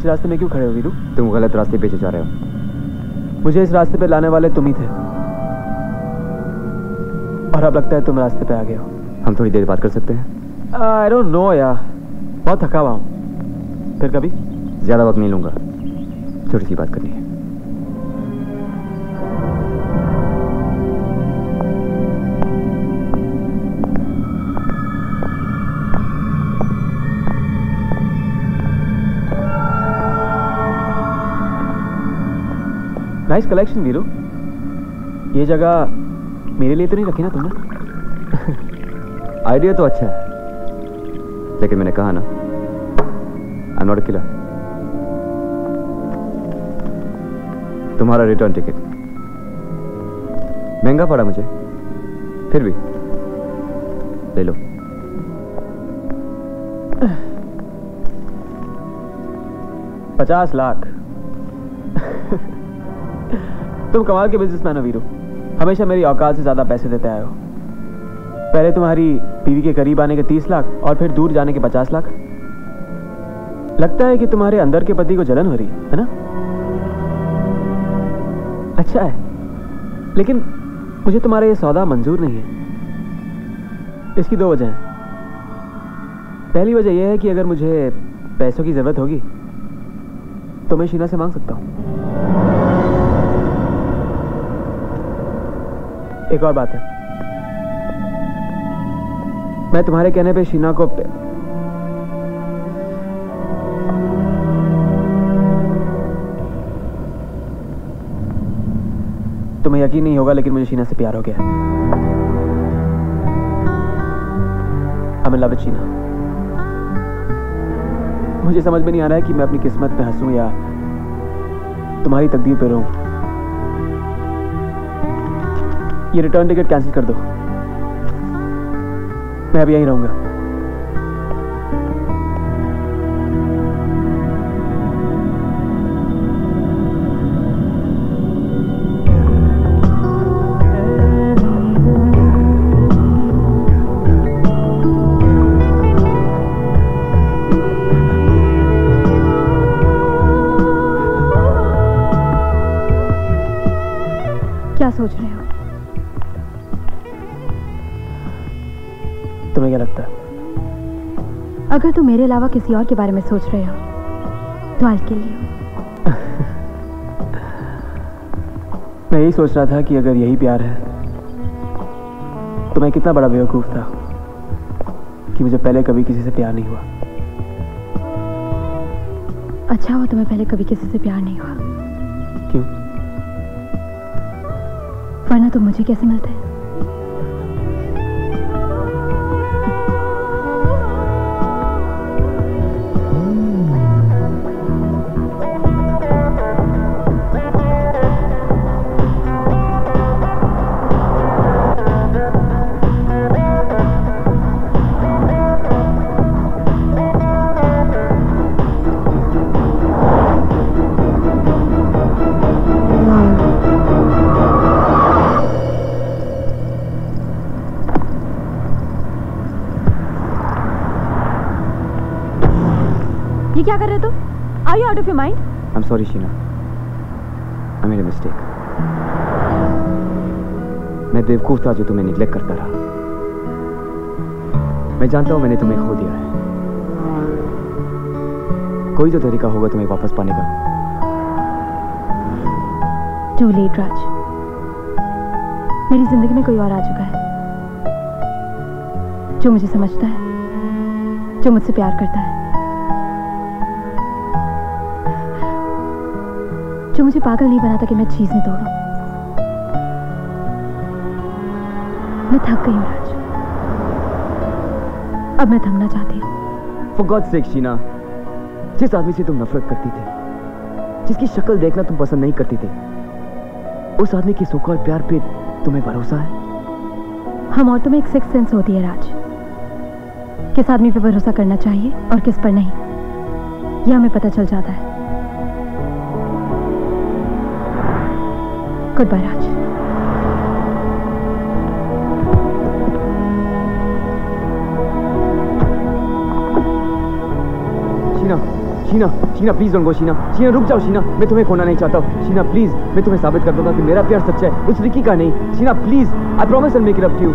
रास्ते में क्यों खड़े हो वीरू तुम गलत रास्ते पे जा रहे हो मुझे इस रास्ते पे लाने वाले तुम ही थे। और अब लगता है तुम रास्ते पे आ गए हो। हम थोड़ी देर बात कर सकते हैं? आई डोंट नो यार। बहुत थका हुआ हूँ। फिर कभी? ज़्यादा वक्त नहीं लूँगा। छोटी सी बात करनी है। नाइस कलेक्शन वीरू ये जगह मेरे लिए तो नहीं रखी ना तुमने? आइडिया तो अच्छा है। लेकिन मैंने कहा ना आई नॉट किलर तुम्हारा रिटर्न टिकट महँगा पड़ा मुझे। फिर भी। ले लो। पचास लाख। तुम कमाल के बिजनेसमैन हो, वीरू। हमेशा मेरी औकात से ज़्यादा पैसे देते आए हो। पहले तुम्हारी बीवी के करीब आने के तीस लाख और फिर दूर जाने के पचास लाख। लगता है कि तुम्हारे अंदर के पति को जलन हो रही है ना? अच्छा है, लेकिन मुझे तुम्हारा ये सौदा मंजूर नहीं है। इसकी दो वजह हैं। पहली वजह यह है कि अगर मुझे पैसों की ज़रूरत होगी तो मैं शीना से मांग सकता हूँ। एक और बात है। मैं तुम्हारे कहने पे शीना को तुम्हें यकीन नहीं होगा, लेकिन मुझे शीना से प्यार हो गया love with शीना। मुझे समझ में नहीं आ रहा है कि मैं अपनी किस्मत पे हंसूं या तुम्हारी तकदीर पे रहूँ। ये रिटर्न टिकट कैंसिल कर दो। मैं अब यहीं रहूँगा। अगर तुम मेरे अलावा किसी और के बारे में सोच रहे हो। तो आज के लिए। मैं यही सोच रहा था कि अगर यही प्यार है तो मैं कितना बड़ा बेवकूफ़ था कि मुझे पहले कभी किसी से प्यार नहीं हुआ। अच्छा हुआ तुम्हें पहले कभी किसी से प्यार नहीं हुआ। क्यों? वरना तुम मुझे कैसे मिलते? ये क्या कर रहे हो तुम? Are you out of your mind I am sorry Sheena I made a mistake मैं बेवकूफ़ था जो तुम्हें निग्लेक्ट करता रहा। मैं जानता हूँ मैंने तुम्हें खो दिया है। कोई तो तरीका होगा तुम्हें वापस पाने का। टू लेट राज मेरी ज़िंदगी में कोई और आ चुका है। जो मुझे समझता है जो मुझसे प्यार करता है। जो मुझे पागल नहीं बनाता कि मैं चीज़ नहीं तोड़ूं। मैं थक गई हूँ राज। अब मैं थमना चाहती हूँ। जिस आदमी से तुम नफरत करती थी जिसकी शक्ल देखना तुम पसंद नहीं करती थी उस आदमी की सुख और प्यार पे तुम्हें भरोसा है? हम औरतों में एक सिक्स सेंस होती है राज। किस आदमी पे भरोसा करना चाहिए और किस पर नहीं? यह हमें पता चल जाता है। Good bye Raj. Sheena Sheena Sheena please don't go Sheena. Sheena रुक जाओ शीना। मैं तुम्हें खोना नहीं चाहता। शीना प्लीज़ मैं तुम्हें साबित कर दूँगा कि मेरा प्यार सच्चा है उस रिकी का नहीं। Sheena please I promise I make it up to you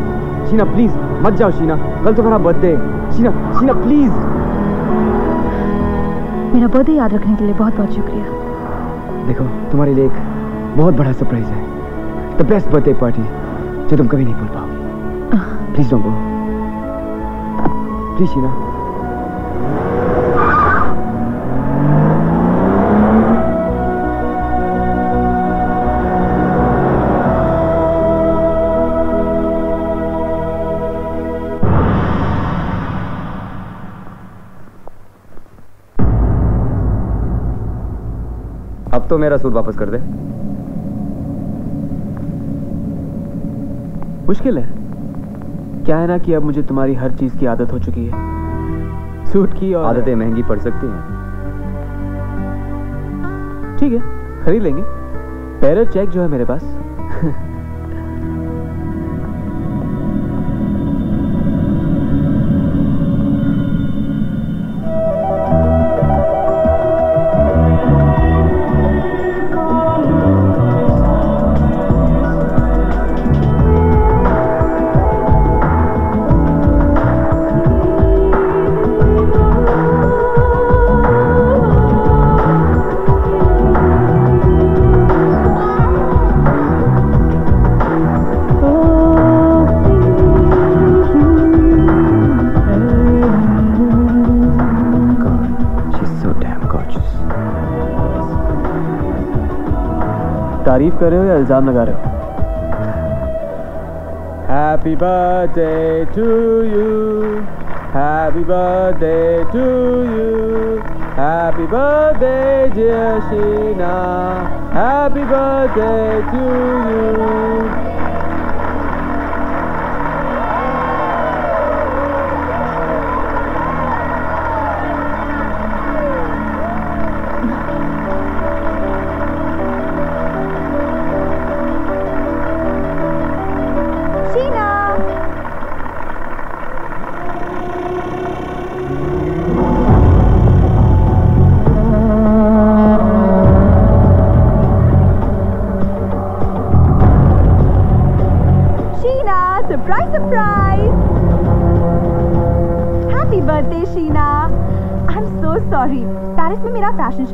Sheena please मत जाओ शीना। कल तुम्हारा बर्थडे है। शीना शीना प्लीज़ मेरा बर्थडे याद रखने के लिए बहुत बहुत शुक्रिया। देखो तुम्हारे लिए एक बहुत बड़ा सरप्राइज़ है। द बेस्ट बर्थडे पार्टी जो तुम कभी नहीं भूल पाओगे। Please don't go please Sheena तो मेरा सूट वापस कर दे। मुश्किल है। क्या है ना कि अब मुझे तुम्हारी हर चीज़ की आदत हो चुकी है। सूट की और आदतें महँगी पड़ सकती हैं। ठीक है खरीद लेंगे। पैरर चेक जो है मेरे पास तारीफ़ कर रहे हो या इल्ज़ाम लगा रहे हो? Happy birthday to you happy birthday to you happy birthday Sheena happy birthday to you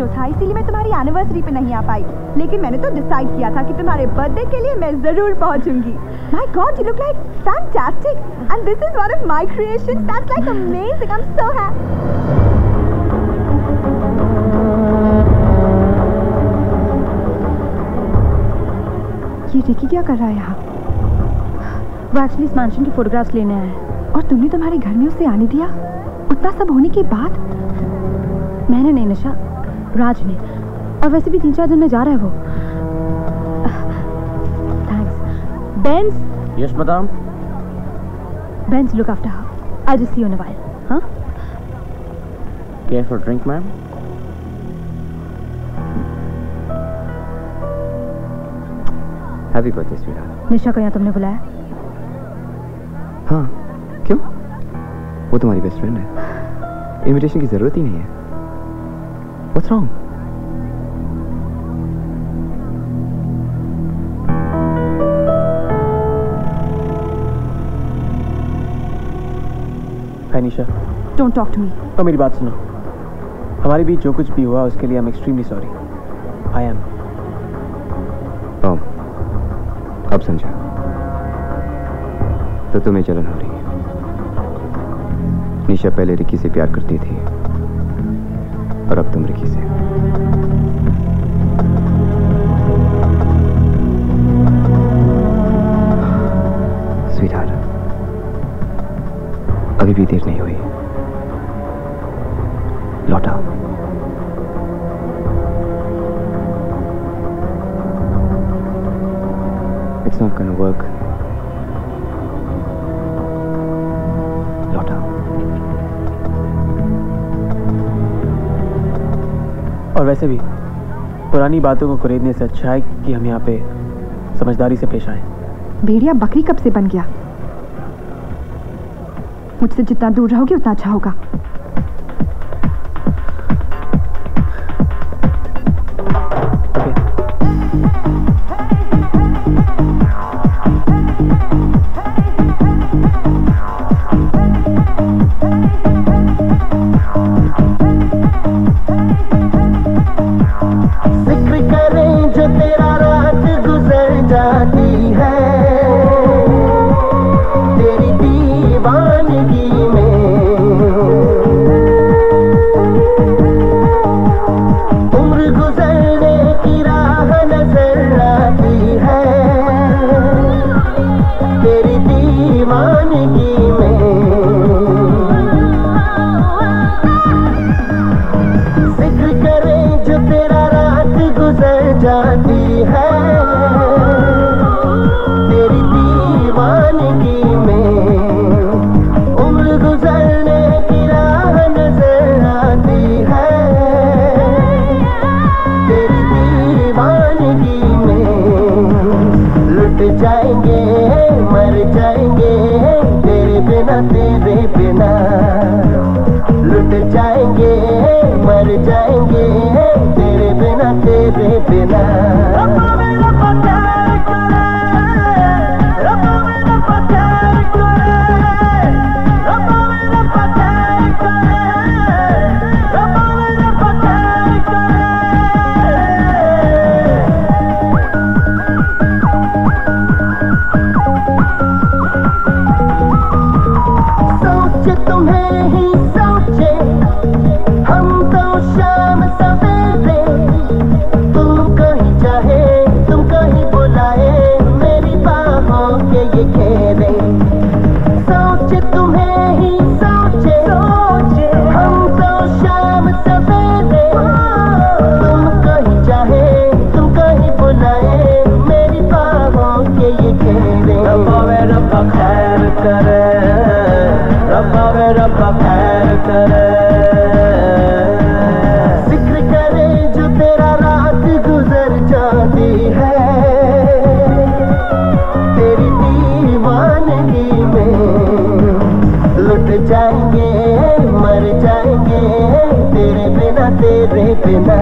show था इसीलिए मैं तुम्हारी एनिवर्सरी पे नहीं आ पाई। लेकिन मैंने तो डिसाइड किया था कि तुम्हारे बर्थडे के लिए मैं ज़रूर पहुंचूँगी। My god you look like fantastic and this is one of my creations that's like amazing I am so happy ये रिकी क्या कर रहा है यहाँ? वो एक्चुअली इस मैंशन की फोटोग्राफ्स लेने आया है। और तुमने तुम्हारे घर में उसे आने दिया? उतना सब होने के बाद? मैंने नहीं, नशा। राज ने। और वैसे भी तीन चार दिन में जा रहा है वो। Thanks Bens yes madam Bens look after her I just see you in a while हाँ care for drink ma'am happy birthday sweetheart Nisha को यहाँ तुमने बुलाया? हाँ। क्यों? वो तुम्हारी बेस्ट फ्रेंड है। इनविटेशन की ज़रूरत ही नहीं है। What's wrong hi Nisha don't talk to me और मेरी बात सुनो। हमारे बीच जो कुछ भी हुआ उसके लिए I am extremely sorry I am ओम अब समझा। तो तुम्हें जलन हो रही है। निशा पहले रिकी से प्यार करती थी। तुम से। अभी भी देर नहीं हुई। लौटा। It's not gonna work. और वैसे भी, पुरानी बातों को खरीदने से अच्छा है कि हम यहाँ पे समझदारी से पेश आए। भेड़िया बकरी कब से बन गया? मुझसे जितना दूर रहोगे, उतना अच्छा होगा। जाएँगे, मर जाएँगे, तेरे बिना तेरे बिना।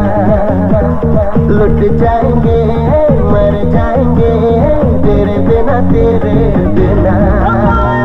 लुट जाएँगे, मर जाएँगे, तेरे बिना तेरे बिना।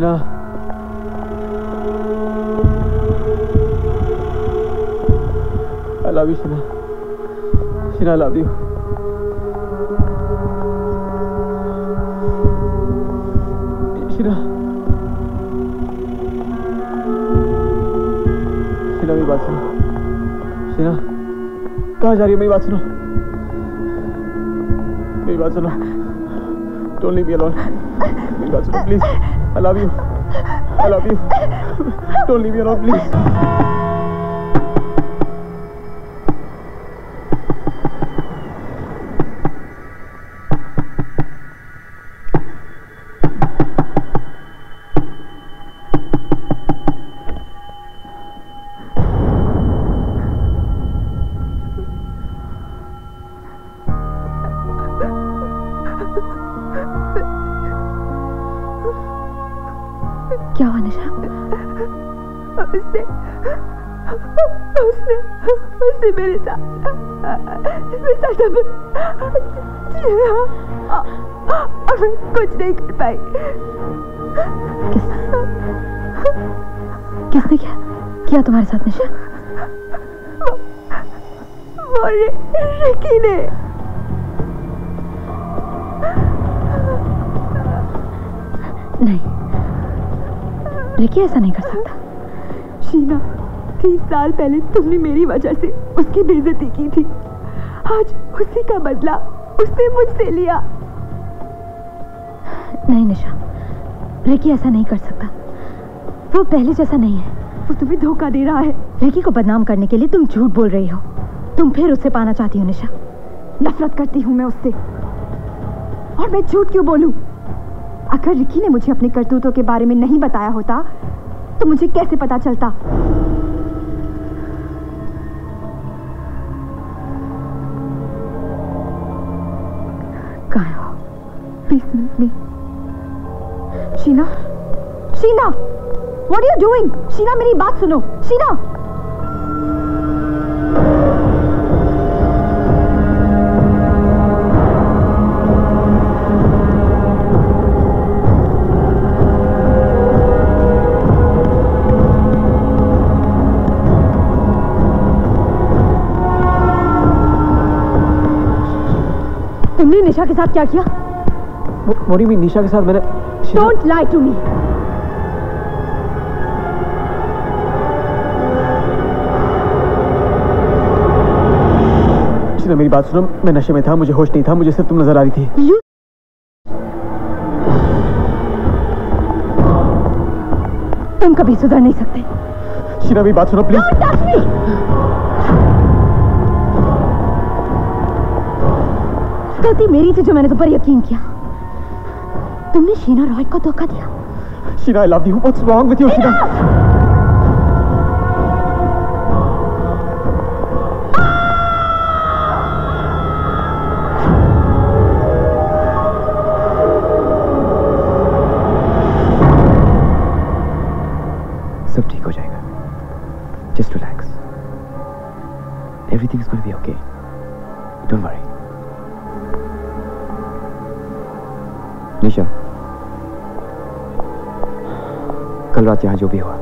Sheena I love you, Sheena. Sheena, I love you. Sheena. Sheena मेरी बात सुनो। शीना कहाँ जा रही है? मेरी बात सुनो। मेरी बात सुनो। डोंट लीव मी अलोन मेरी बात सुनो please I love you. I love you. Don't leave me alone please क्या हुआ, निशा? उसने उसने उसने मेरे साथ मेरे साथ अब और कुछ नहीं कर पाई किसने क्या? किया तुम्हारे साथ, निशा? वो रि- रिकी ने। नहीं। रिकी ऐसा नहीं कर सकता। शीना तीन साल पहले तुमने मेरी वजह से उसकी बेइज्जती की थी। आज उसी का बदला उसने मुझसे लिया। नहीं निशा। रिकी ऐसा नहीं कर सकता। वो पहले जैसा नहीं है। वो तुम्हें धोखा दे रहा है। रिकी को बदनाम करने के लिए तुम झूठ बोल रही हो। तुम फिर उससे पाना चाहती हो निशा। नफरत करती हूँ मैं उससे। और मैं झूठ क्यों बोलूँ? अगर रिकी ने मुझे अपने करतूतों के बारे में नहीं बताया होता तो मुझे कैसे पता चलता? Sheena Sheena what you doing Sheena, मेरी बात सुनो। शीना निशा के साथ क्या किया? मोरी मी निशा के साथ मैंने don't lie to me Sheena मेरी बात सुनो मैं नशे में था मुझे होश नहीं था मुझे सिर्फ़ तुम नज़र आ रही थी। यू तुम कभी सुधर नहीं सकते। शीना मेरी बात सुनो प्लीज़ गलती मेरी थी जो मैंने तुम पर यकीन किया। तुमने शीना रॉय को धोखा दिया। Sheena I love you what's wrong with you Sheena? जो भी हुआ,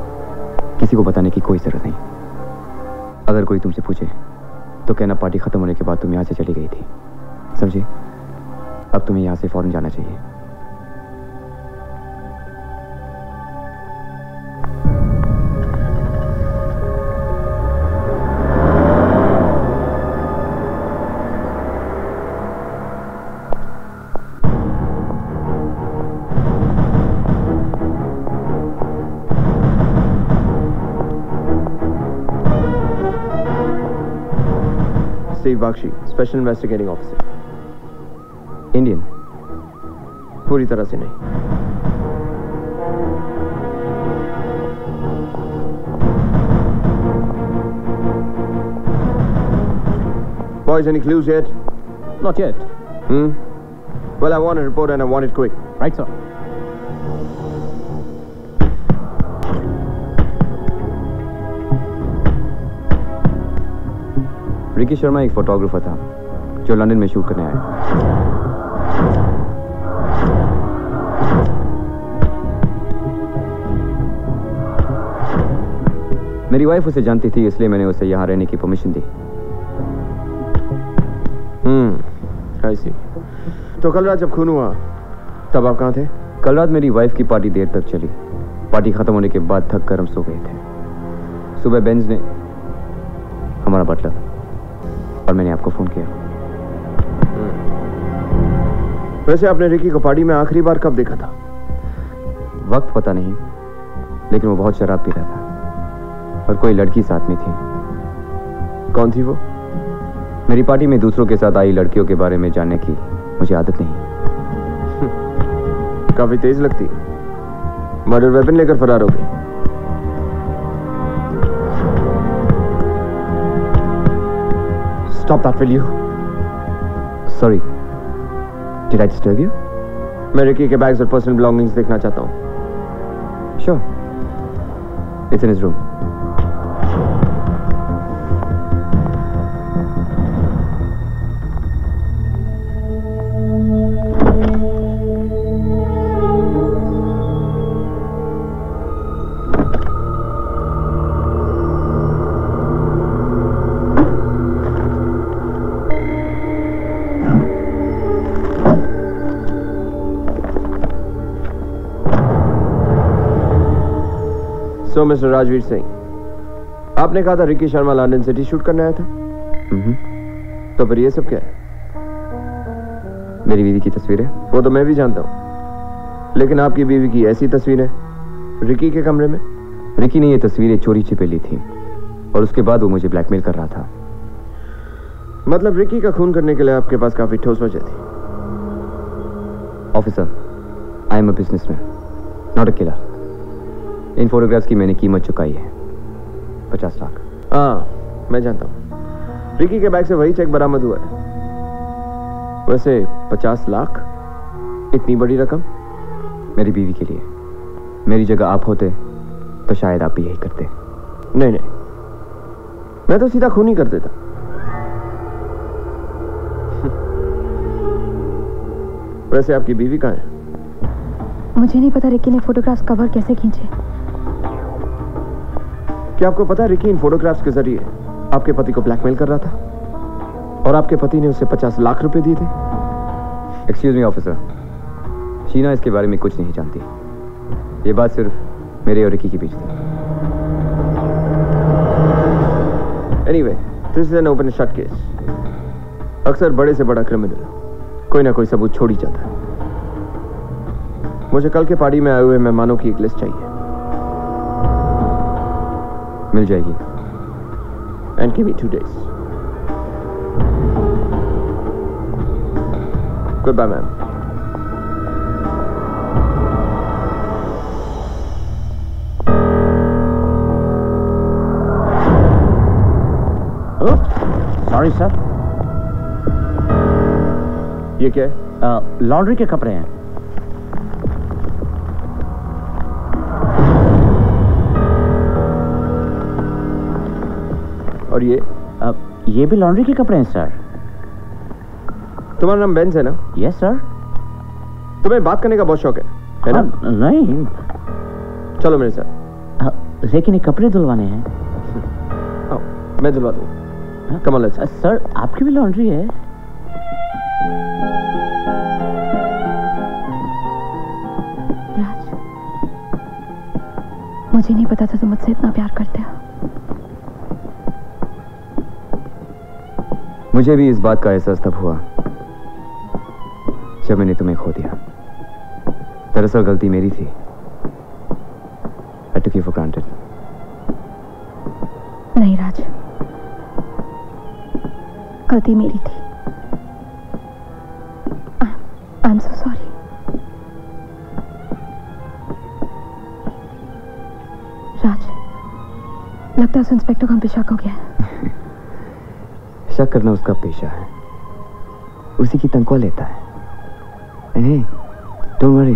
किसी को बताने की कोई ज़रूरत नहीं। अगर कोई तुमसे पूछे तो कहना पार्टी खत्म होने के बाद तुम यहाँ से चली गई थी। समझे? अब तुम्हें यहाँ से फ़ौरन जाना चाहिए। Steve Bakshi special investigating officer Indian पूरी तरह से नहीं Boys, any clues yet? Not yet. Hmm? Well, I want a report and I want it quick. Right, sir. Ricky Sharma एक फोटोग्राफर था जो लंदन में शूट करने आया। मेरी वाइफ उसे जानती थी इसलिए मैंने उसे यहाँ रहने की परमिशन दी। हम्म आई सी तो कल रात जब खून हुआ तब आप कहाँ थे? कल रात मेरी वाइफ की पार्टी देर तक चली। पार्टी खत्म होने के बाद थक कर हम सो गए थे। सुबह बेंज ने हमारा बटलर और मैंने आपको फ़ोन किया। वैसे आपने रिकी को पार्टी में आखिरी बार कब देखा था? वक्त पता नहीं लेकिन वो बहुत शराब पी रहा था। और कोई लड़की साथ में थी। कौन थी वो? मेरी पार्टी में दूसरों के साथ आई लड़कियों के बारे में जानने की मुझे आदत नहीं। काफ़ी तेज लगती मर्डर वेपन लेकर फरार हो गई। Stop that, will you? Sorry. Did I disturb you? मैं रिकी के बैग्स और पर्सनल बिलोंगिंग्स देखना चाहता हूँ sure it's in his room mister Rajveer Singh आपने कहा था Ricky Sharma London city shoot करने आया था। तो फिर ये सब क्या है? मेरी बीवी की तस्वीर है। वो तो मैं भी जानता हूँ। लेकिन आपकी बीवी की ऐसी तस्वीर है रिकी के कमरे में? रिकी ने ये तस्वीरें चोरी छिपे ली थी और उसके बाद वो मुझे ब्लैकमेल कर रहा था। मतलब रिकी का खून करने के लिए आपके पास काफ़ी ठोस वजह थी। Officer I am a businessman not a killer in photographs की मैंने कीमत चुकाई है। पचास लाख। हाँ मैं जानता हूँ। रिकी के बैग से वही चेक बरामद हुआ है। वैसे पचास लाख इतनी बड़ी रकम? मेरी बीवी के लिए। मेरी जगह आप होते तो शायद आप भी यही करते। नहीं नहीं। मैं तो सीधा खून ही कर देता। वैसे आपकी बीवी कहाँ है? मुझे नहीं पता रिकी ने फोटोग्राफ्स कवर कैसे खींचे। क्या आपको पता है रिकी इन फोटोग्राफ्स के ज़रिए आपके पति को ब्लैकमेल कर रहा था? और आपके पति ने उसे पचास लाख रुपए दिए थे? एक्सक्यूज मी ऑफिसर शीना इसके बारे में कुछ नहीं जानती। ये बात सिर्फ़ मेरे और रिकी के बीच थी। Anyway this is an open shut case अक्सर बड़े से बड़ा क्रिमिनल कोई ना कोई सबूत छोड़ ही जाता है। मुझे कल के पार्टी में आए हुए मेहमानों की एक लिस्ट चाहिए। मिल जाएगी। And give me two days good bye ma'am sorry sir ये क्या है? लॉन्ड्री के कपड़े हैं। और ये अ, ये भी लॉन्ड्री के कपड़े हैं सर तुम्हारा नाम बेंस है ना? यस सर तुम्हें बात करने का बहुत शौक है है ना? हाँ, नहीं। चलो मेरे साथ। लेकिन ये कपड़े धुलवाने हैं। आओ मैं धुलवा दूँ। कमल अच्छा सर आपकी भी लॉन्ड्री है? राज मुझे नहीं पता था तुम मुझसे इतना प्यार करते हो। मुझे भी इस बात का एहसास तब हुआ, जब मैंने तुम्हें खो दिया। दरअसल गलती मेरी थी। I took you for granted नहीं, राज। गलती मेरी थी। आई एम सो सॉरी राज, लगता है उस इंस्पेक्टर को हम पे शक हो गया है। शक करना उसका पेशा है। उसी की तनख्वाह लेता है। डोंट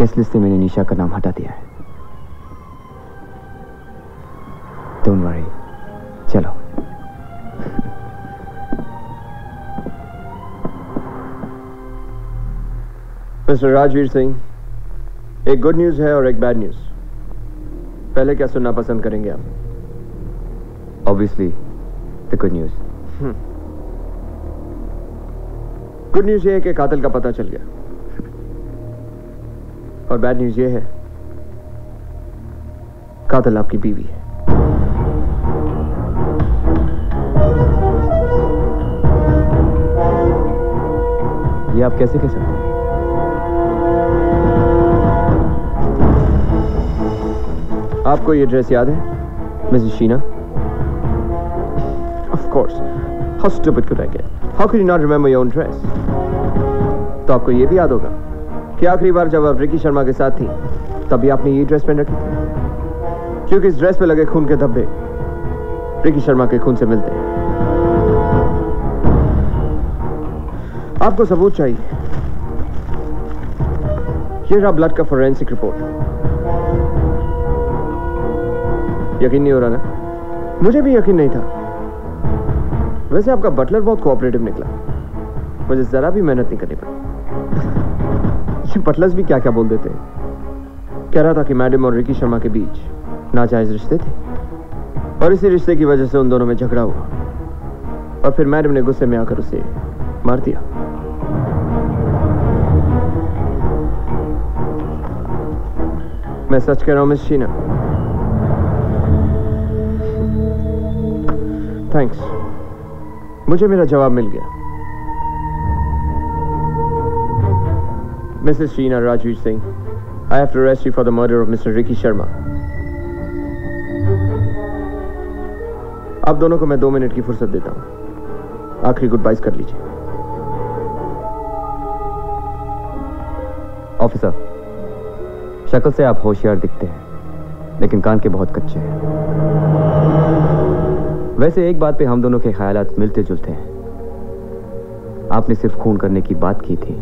लिस्ट से मैंने निशा का नाम हटा दिया है। डोंट वरी चलो। मिस्टर राजवीर सिंह, एक गुड न्यूज़ है और एक बैड न्यूज़ पहले क्या सुनना पसंद करेंगे आप? Obviously the good news good news ये है कि कातिल का पता चल गया। और बैड न्यूज़ ये है, कातिल आपकी बीवी है। ये आप कैसे कह सकते हैं? आपको ये ड्रेस याद है Mrs Sheena course how stupid could I get how can you not remember your own dress तो आपको ये भी याद होगा कि आखिरी बार जब आप रिकी शर्मा के साथ थी, तभी आपने ये ड्रेस पहन रखी थी। क्योंकि इस ड्रेस पे लगे खून के धब्बे रिकी शर्मा के खून से मिलते हैं। आपको सबूत चाहिए। ये रहा ब्लड का फोरेंसिक रिपोर्ट यकीन नहीं हो रहा ना? मुझे भी यकीन नहीं था। वैसे आपका बटलर बहुत कोऑपरेटिव निकला। मुझे जरा भी मेहनत नहीं करनी पड़ी। ये बटलर्स भी क्या क्या बोल देते हैं? कह रहा था कि मैडम और रिकी शर्मा के बीच नाजायज रिश्ते थे। और इसी रिश्ते की वजह से उन दोनों में झगड़ा हुआ। और फिर मैडम ने गुस्से में आकर उसे मार दिया। मैं सच कह रहा हूँ, मिस शीना। थैंक्स मुझे मेरा जवाब मिल गया Mrs Sheena Rajveer Singh, I have to arrest you for the murder of Mr. Ricky Sharma. आप दोनों को मैं दो मिनट की फुर्सत देता हूँ आखिरी गुड बाइज कर लीजिए ऑफिसर शक्ल से आप होशियार दिखते हैं, लेकिन कान के बहुत कच्चे हैं वैसे एक बात पे हम दोनों के ख्याल मिलते जुलते हैं। आपने सिर्फ़ खून करने की बात की थी।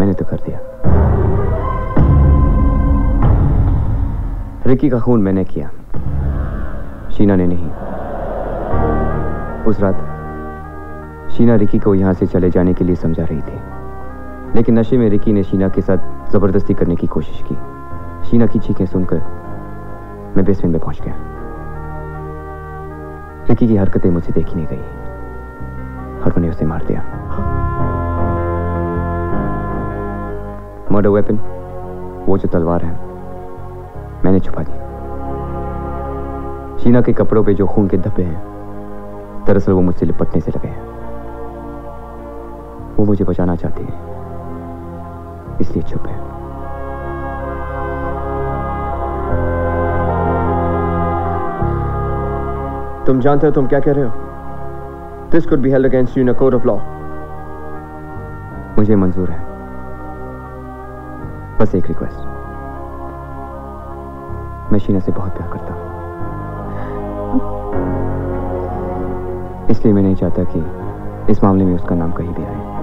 मैंने तो कर दिया। रिकी का खून मैंने किया। शीना ने नहीं। उस रात शीना रिकी को यहाँ से चले जाने के लिए समझा रही थी। लेकिन नशे में रिकी ने शीना के साथ ज़बरदस्ती करने की कोशिश की। शीना की चीखें सुनकर मैं बेसमेंट में पहुँच गया। रिकी की हरकतें मुझे देखी नहीं गई। और मैंने उसे मार दिया। मर्डर वेपन वो जो तलवार है, मैंने छुपा दी। शीना के कपड़ों पे जो खून के धब्बे हैं, दरअसल वो मुझसे लिपटने से लगे हैं। वो मुझे बचाना चाहती है, इसलिए चुप है। तुम जानते हो तुम क्या कह रहे हो? This could be held against you in court of law मुझे मंजूर है। बस एक रिक्वेस्ट मैं शीना से बहुत प्यार करता हूँ। इसलिए मैं नहीं चाहता कि इस मामले में उसका नाम कहीं भी आए।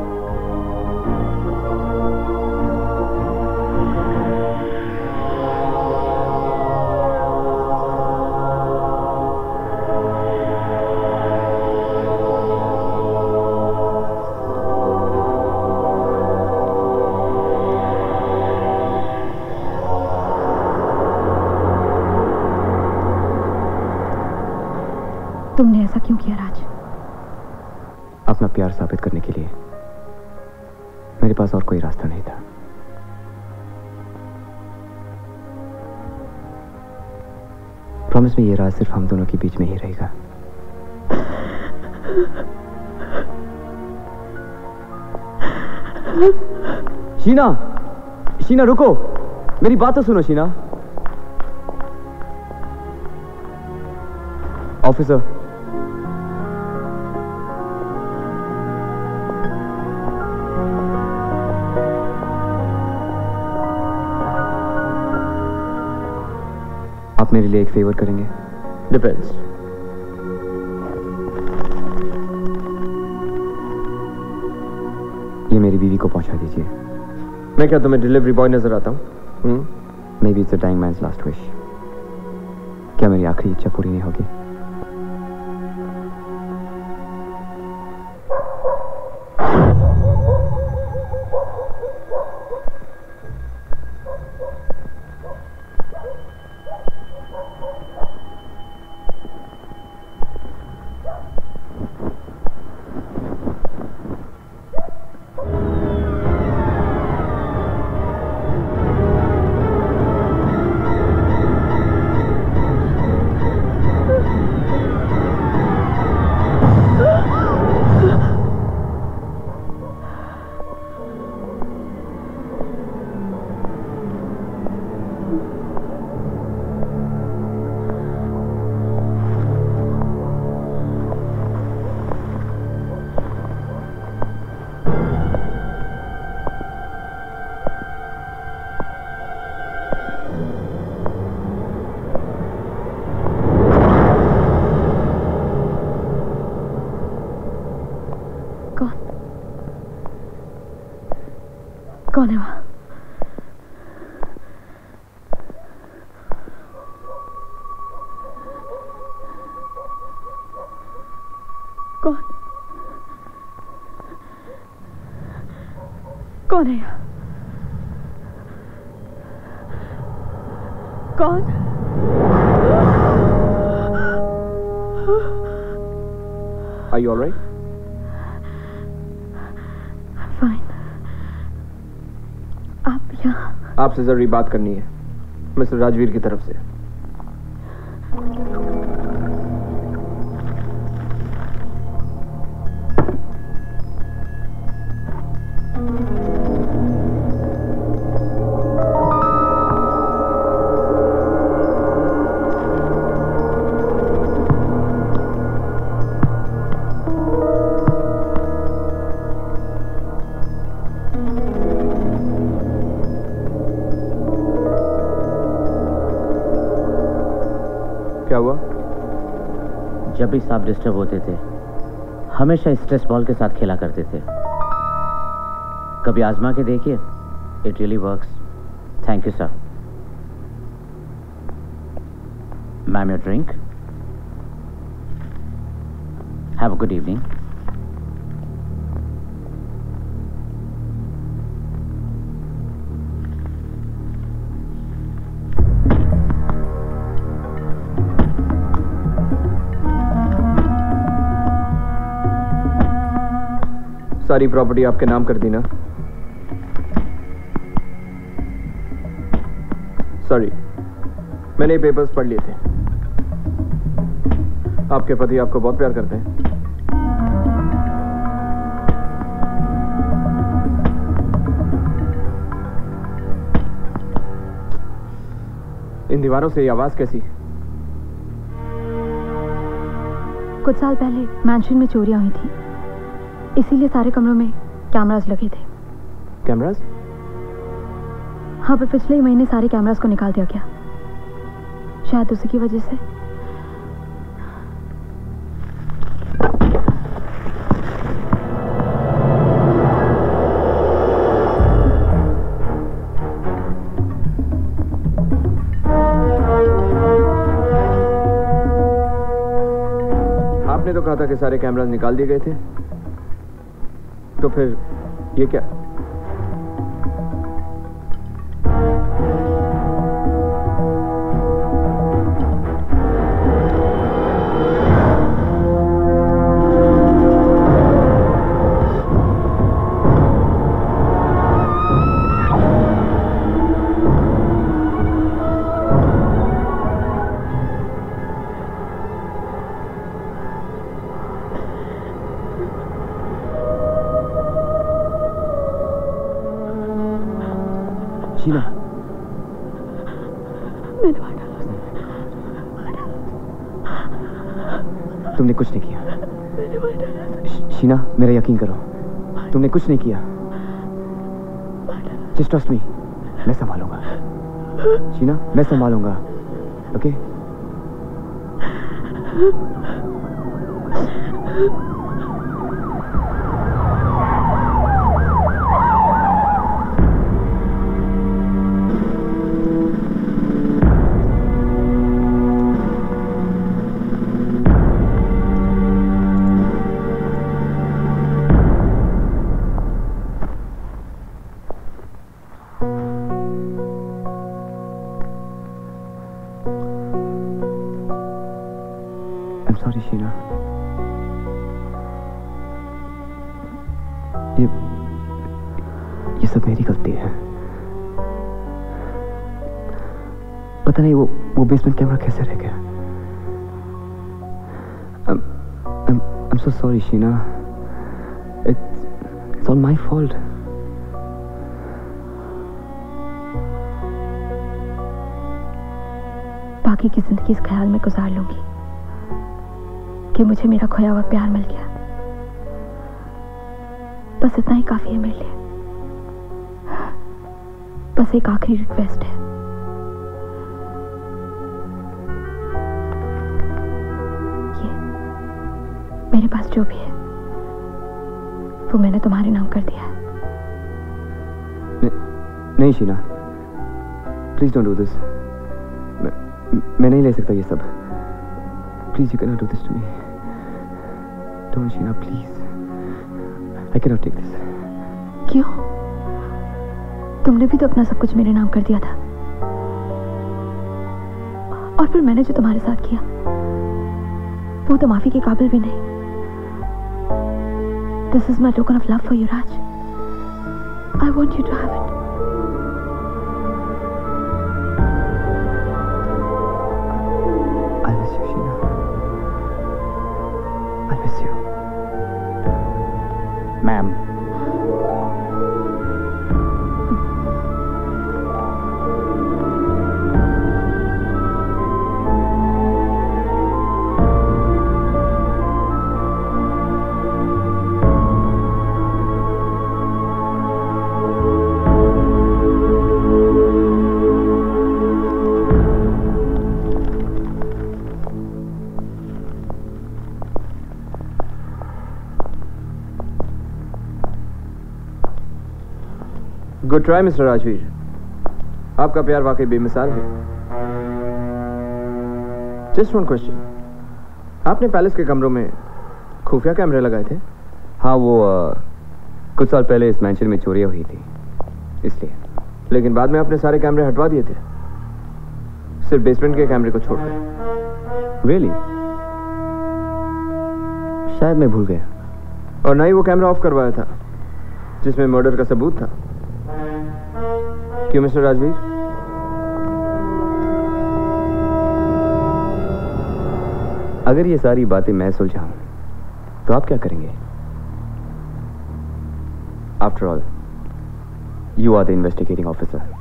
तुमने ऐसा क्यों किया, राज? अपना प्यार साबित करने के लिए मेरे पास और कोई रास्ता नहीं था। प्रॉमिस में ये राज सिर्फ़ हम दोनों के बीच में ही रहेगा। शीना शीना, रुको। मेरी बात तो सुनो, शीना। ऑफिसर मेरे लिए एक फेवर करेंगे। डिपेंड्स ये मेरी बीवी को पहुँचा दीजिए। मैं क्या तुम्हें डिलीवरी बॉय नज़र आता हूँ? Maybe it's a dying man last wish क्या मेरी आखिरी इच्छा पूरी नहीं होगी? कौन है यहाँ? कौन? Are you all right? Fine आप यहाँ। आपसे ज़रूरी बात करनी है मिस्टर राजवीर की तरफ़ से। भी साफ़ डिस्टर्ब होते थे। हमेशा स्ट्रेस बॉल के साथ खेला करते थे। कभी आजमा के देखिए। It really works thank you sir ma'am your drink have a good evening सारी प्रॉपर्टी आपके नाम कर दी ना? सॉरी मैंने पेपर्स पढ़ लिए थे। आपके पति आपको बहुत प्यार करते हैं। इन दीवारों से आवाज़ कैसी? कुछ साल पहले मैंशन में चोरियाँ हुई थी। इसीलिए सारे कमरों में कैमरास लगे थे। कैमरास हाँ पर पिछले ही महीने सारे कैमरास को निकाल दिया गया। शायद उसी की वजह से। आपने तो कहा था कि सारे कैमरास निकाल दिए गए थे। तो फिर ये क्या? यकीन करो, तुमने कुछ नहीं किया। जस्ट ट्रस्ट मी मैं संभालूँगा। शीना, मैं संभालूँगा ओके I'm वो कैमरा कैसे रह गया I'm, so sorry, Sheena. It's, it's all my fault. बाकी की ज़िंदगी इस ख्याल में गुजार लूँगी कि मुझे मेरा खोया हुआ प्यार मिल गया बस इतना ही काफ़ी है मेरे लिए बस एक आखिरी रिक्वेस्ट है मेरे पास जो भी है वो मैंने तुम्हारे नाम कर दिया है। नहीं Sheena. Please don't do this मैं मैं नहीं ले सकता ये सब। Please you can do this to me don't Sheena please I cannot take this क्यों? तुमने भी तो अपना सब कुछ मेरे नाम कर दिया था। और फिर मैंने जो तुम्हारे साथ किया वो तो माफ़ी के काबिल भी नहीं। This is my token of love for you, Raj. I want you to have it. I miss you, Sheena. I miss you. Ma'am. Try mister Rajveer आपका प्यार वाकई बेमिसाल है। जस्ट वन क्वेश्चन आपने पैलेस के कमरों में खुफिया कैमरे लगाए थे? हाँ वो अ, कुछ साल पहले इस मैंशन में चोरियाँ हुई थी। इसलिए। लेकिन बाद में आपने सारे कैमरे हटवा दिए थे। सिर्फ़ बेसमेंट के कैमरे को छोड़कर रियली शायद मैं भूल गया। और ना ही वो कैमरा ऑफ़ करवाया था जिसमें मर्डर का सबूत था। क्यों, मिस्टर राजवीर अगर ये सारी बातें मैं सुलझाऊं तो आप क्या करेंगे? After all you are the investigating officer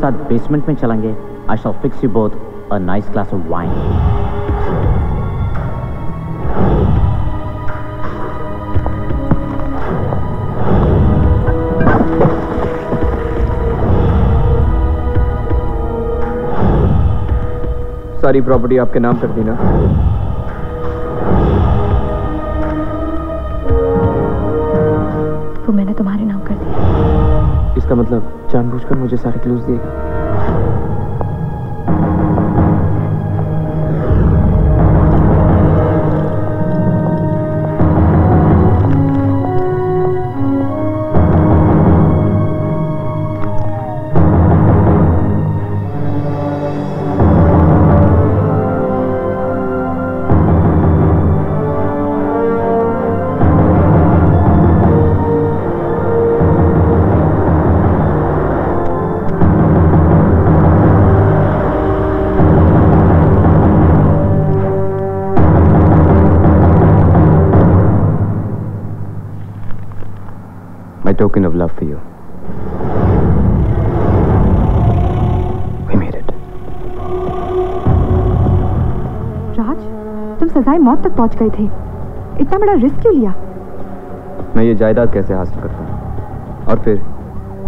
साथ बेसमेंट में चलेंगे। I shall fix you both a nice glass of wine सारी प्रॉपर्टी आपके नाम कर दी ना? वो मैंने तुम्हारे नाम कर दिया। इसका मतलब? जानबूझकर मुझे सारे क्लूज दिएगा पहुँच गए थे। इतना बड़ा रिस्क क्यों लिया? मैं ये जायदाद कैसे हासिल करता और फिर,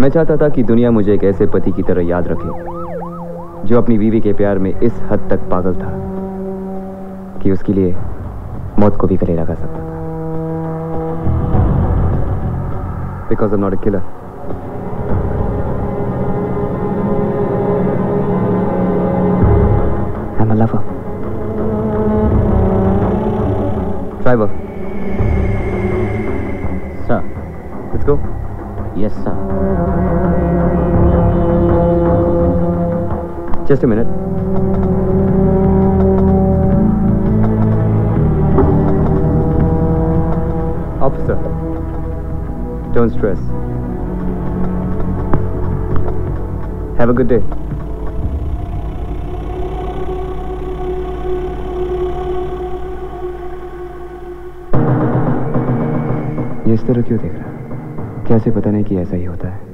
मैं चाहता था कि दुनिया मुझे एक ऐसे पति की तरह याद रखे, जो अपनी बीवी के प्यार में इस हद तक पागल था कि उसके लिए मौत को भी गले लगा सकता था। Because I'm not a killer. Yes sir Just a minute. Officer, don't stress. Have a good day. ये इस तरह क्यों देख रहा कैसे पता नहीं कि ऐसा ही होता है।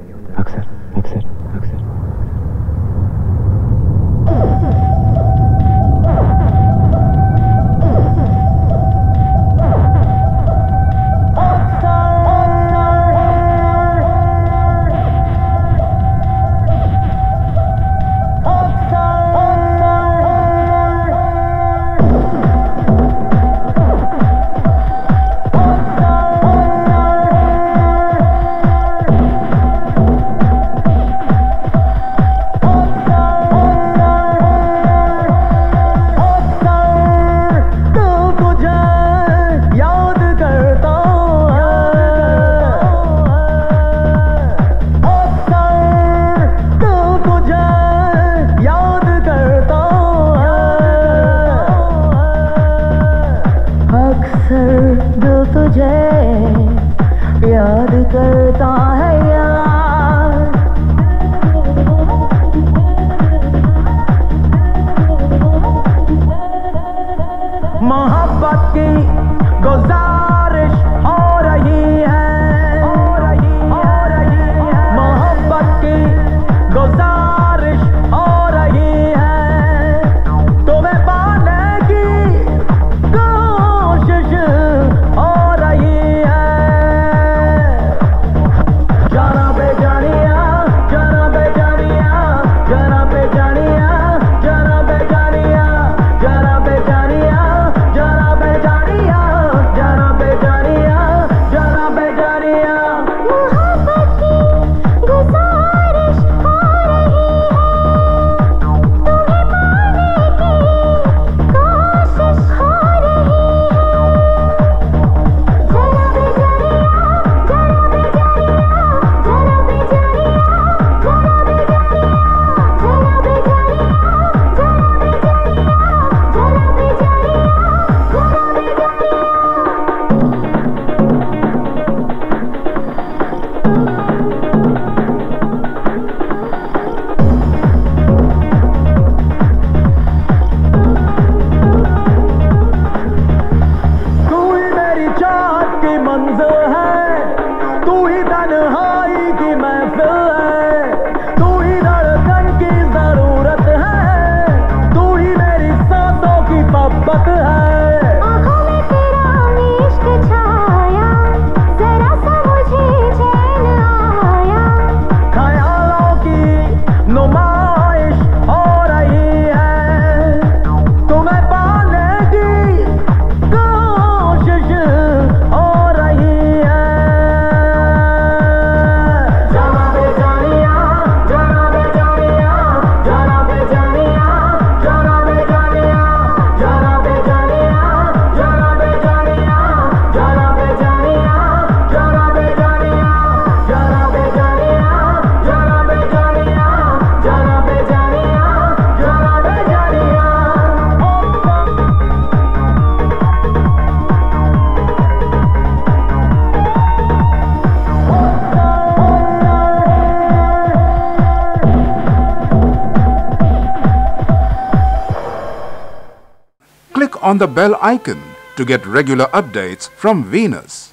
on the bell icon to get regular updates from Venus.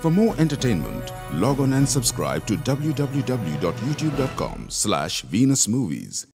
For more entertainment, log on and subscribe to www.youtube.com slash venusmovies.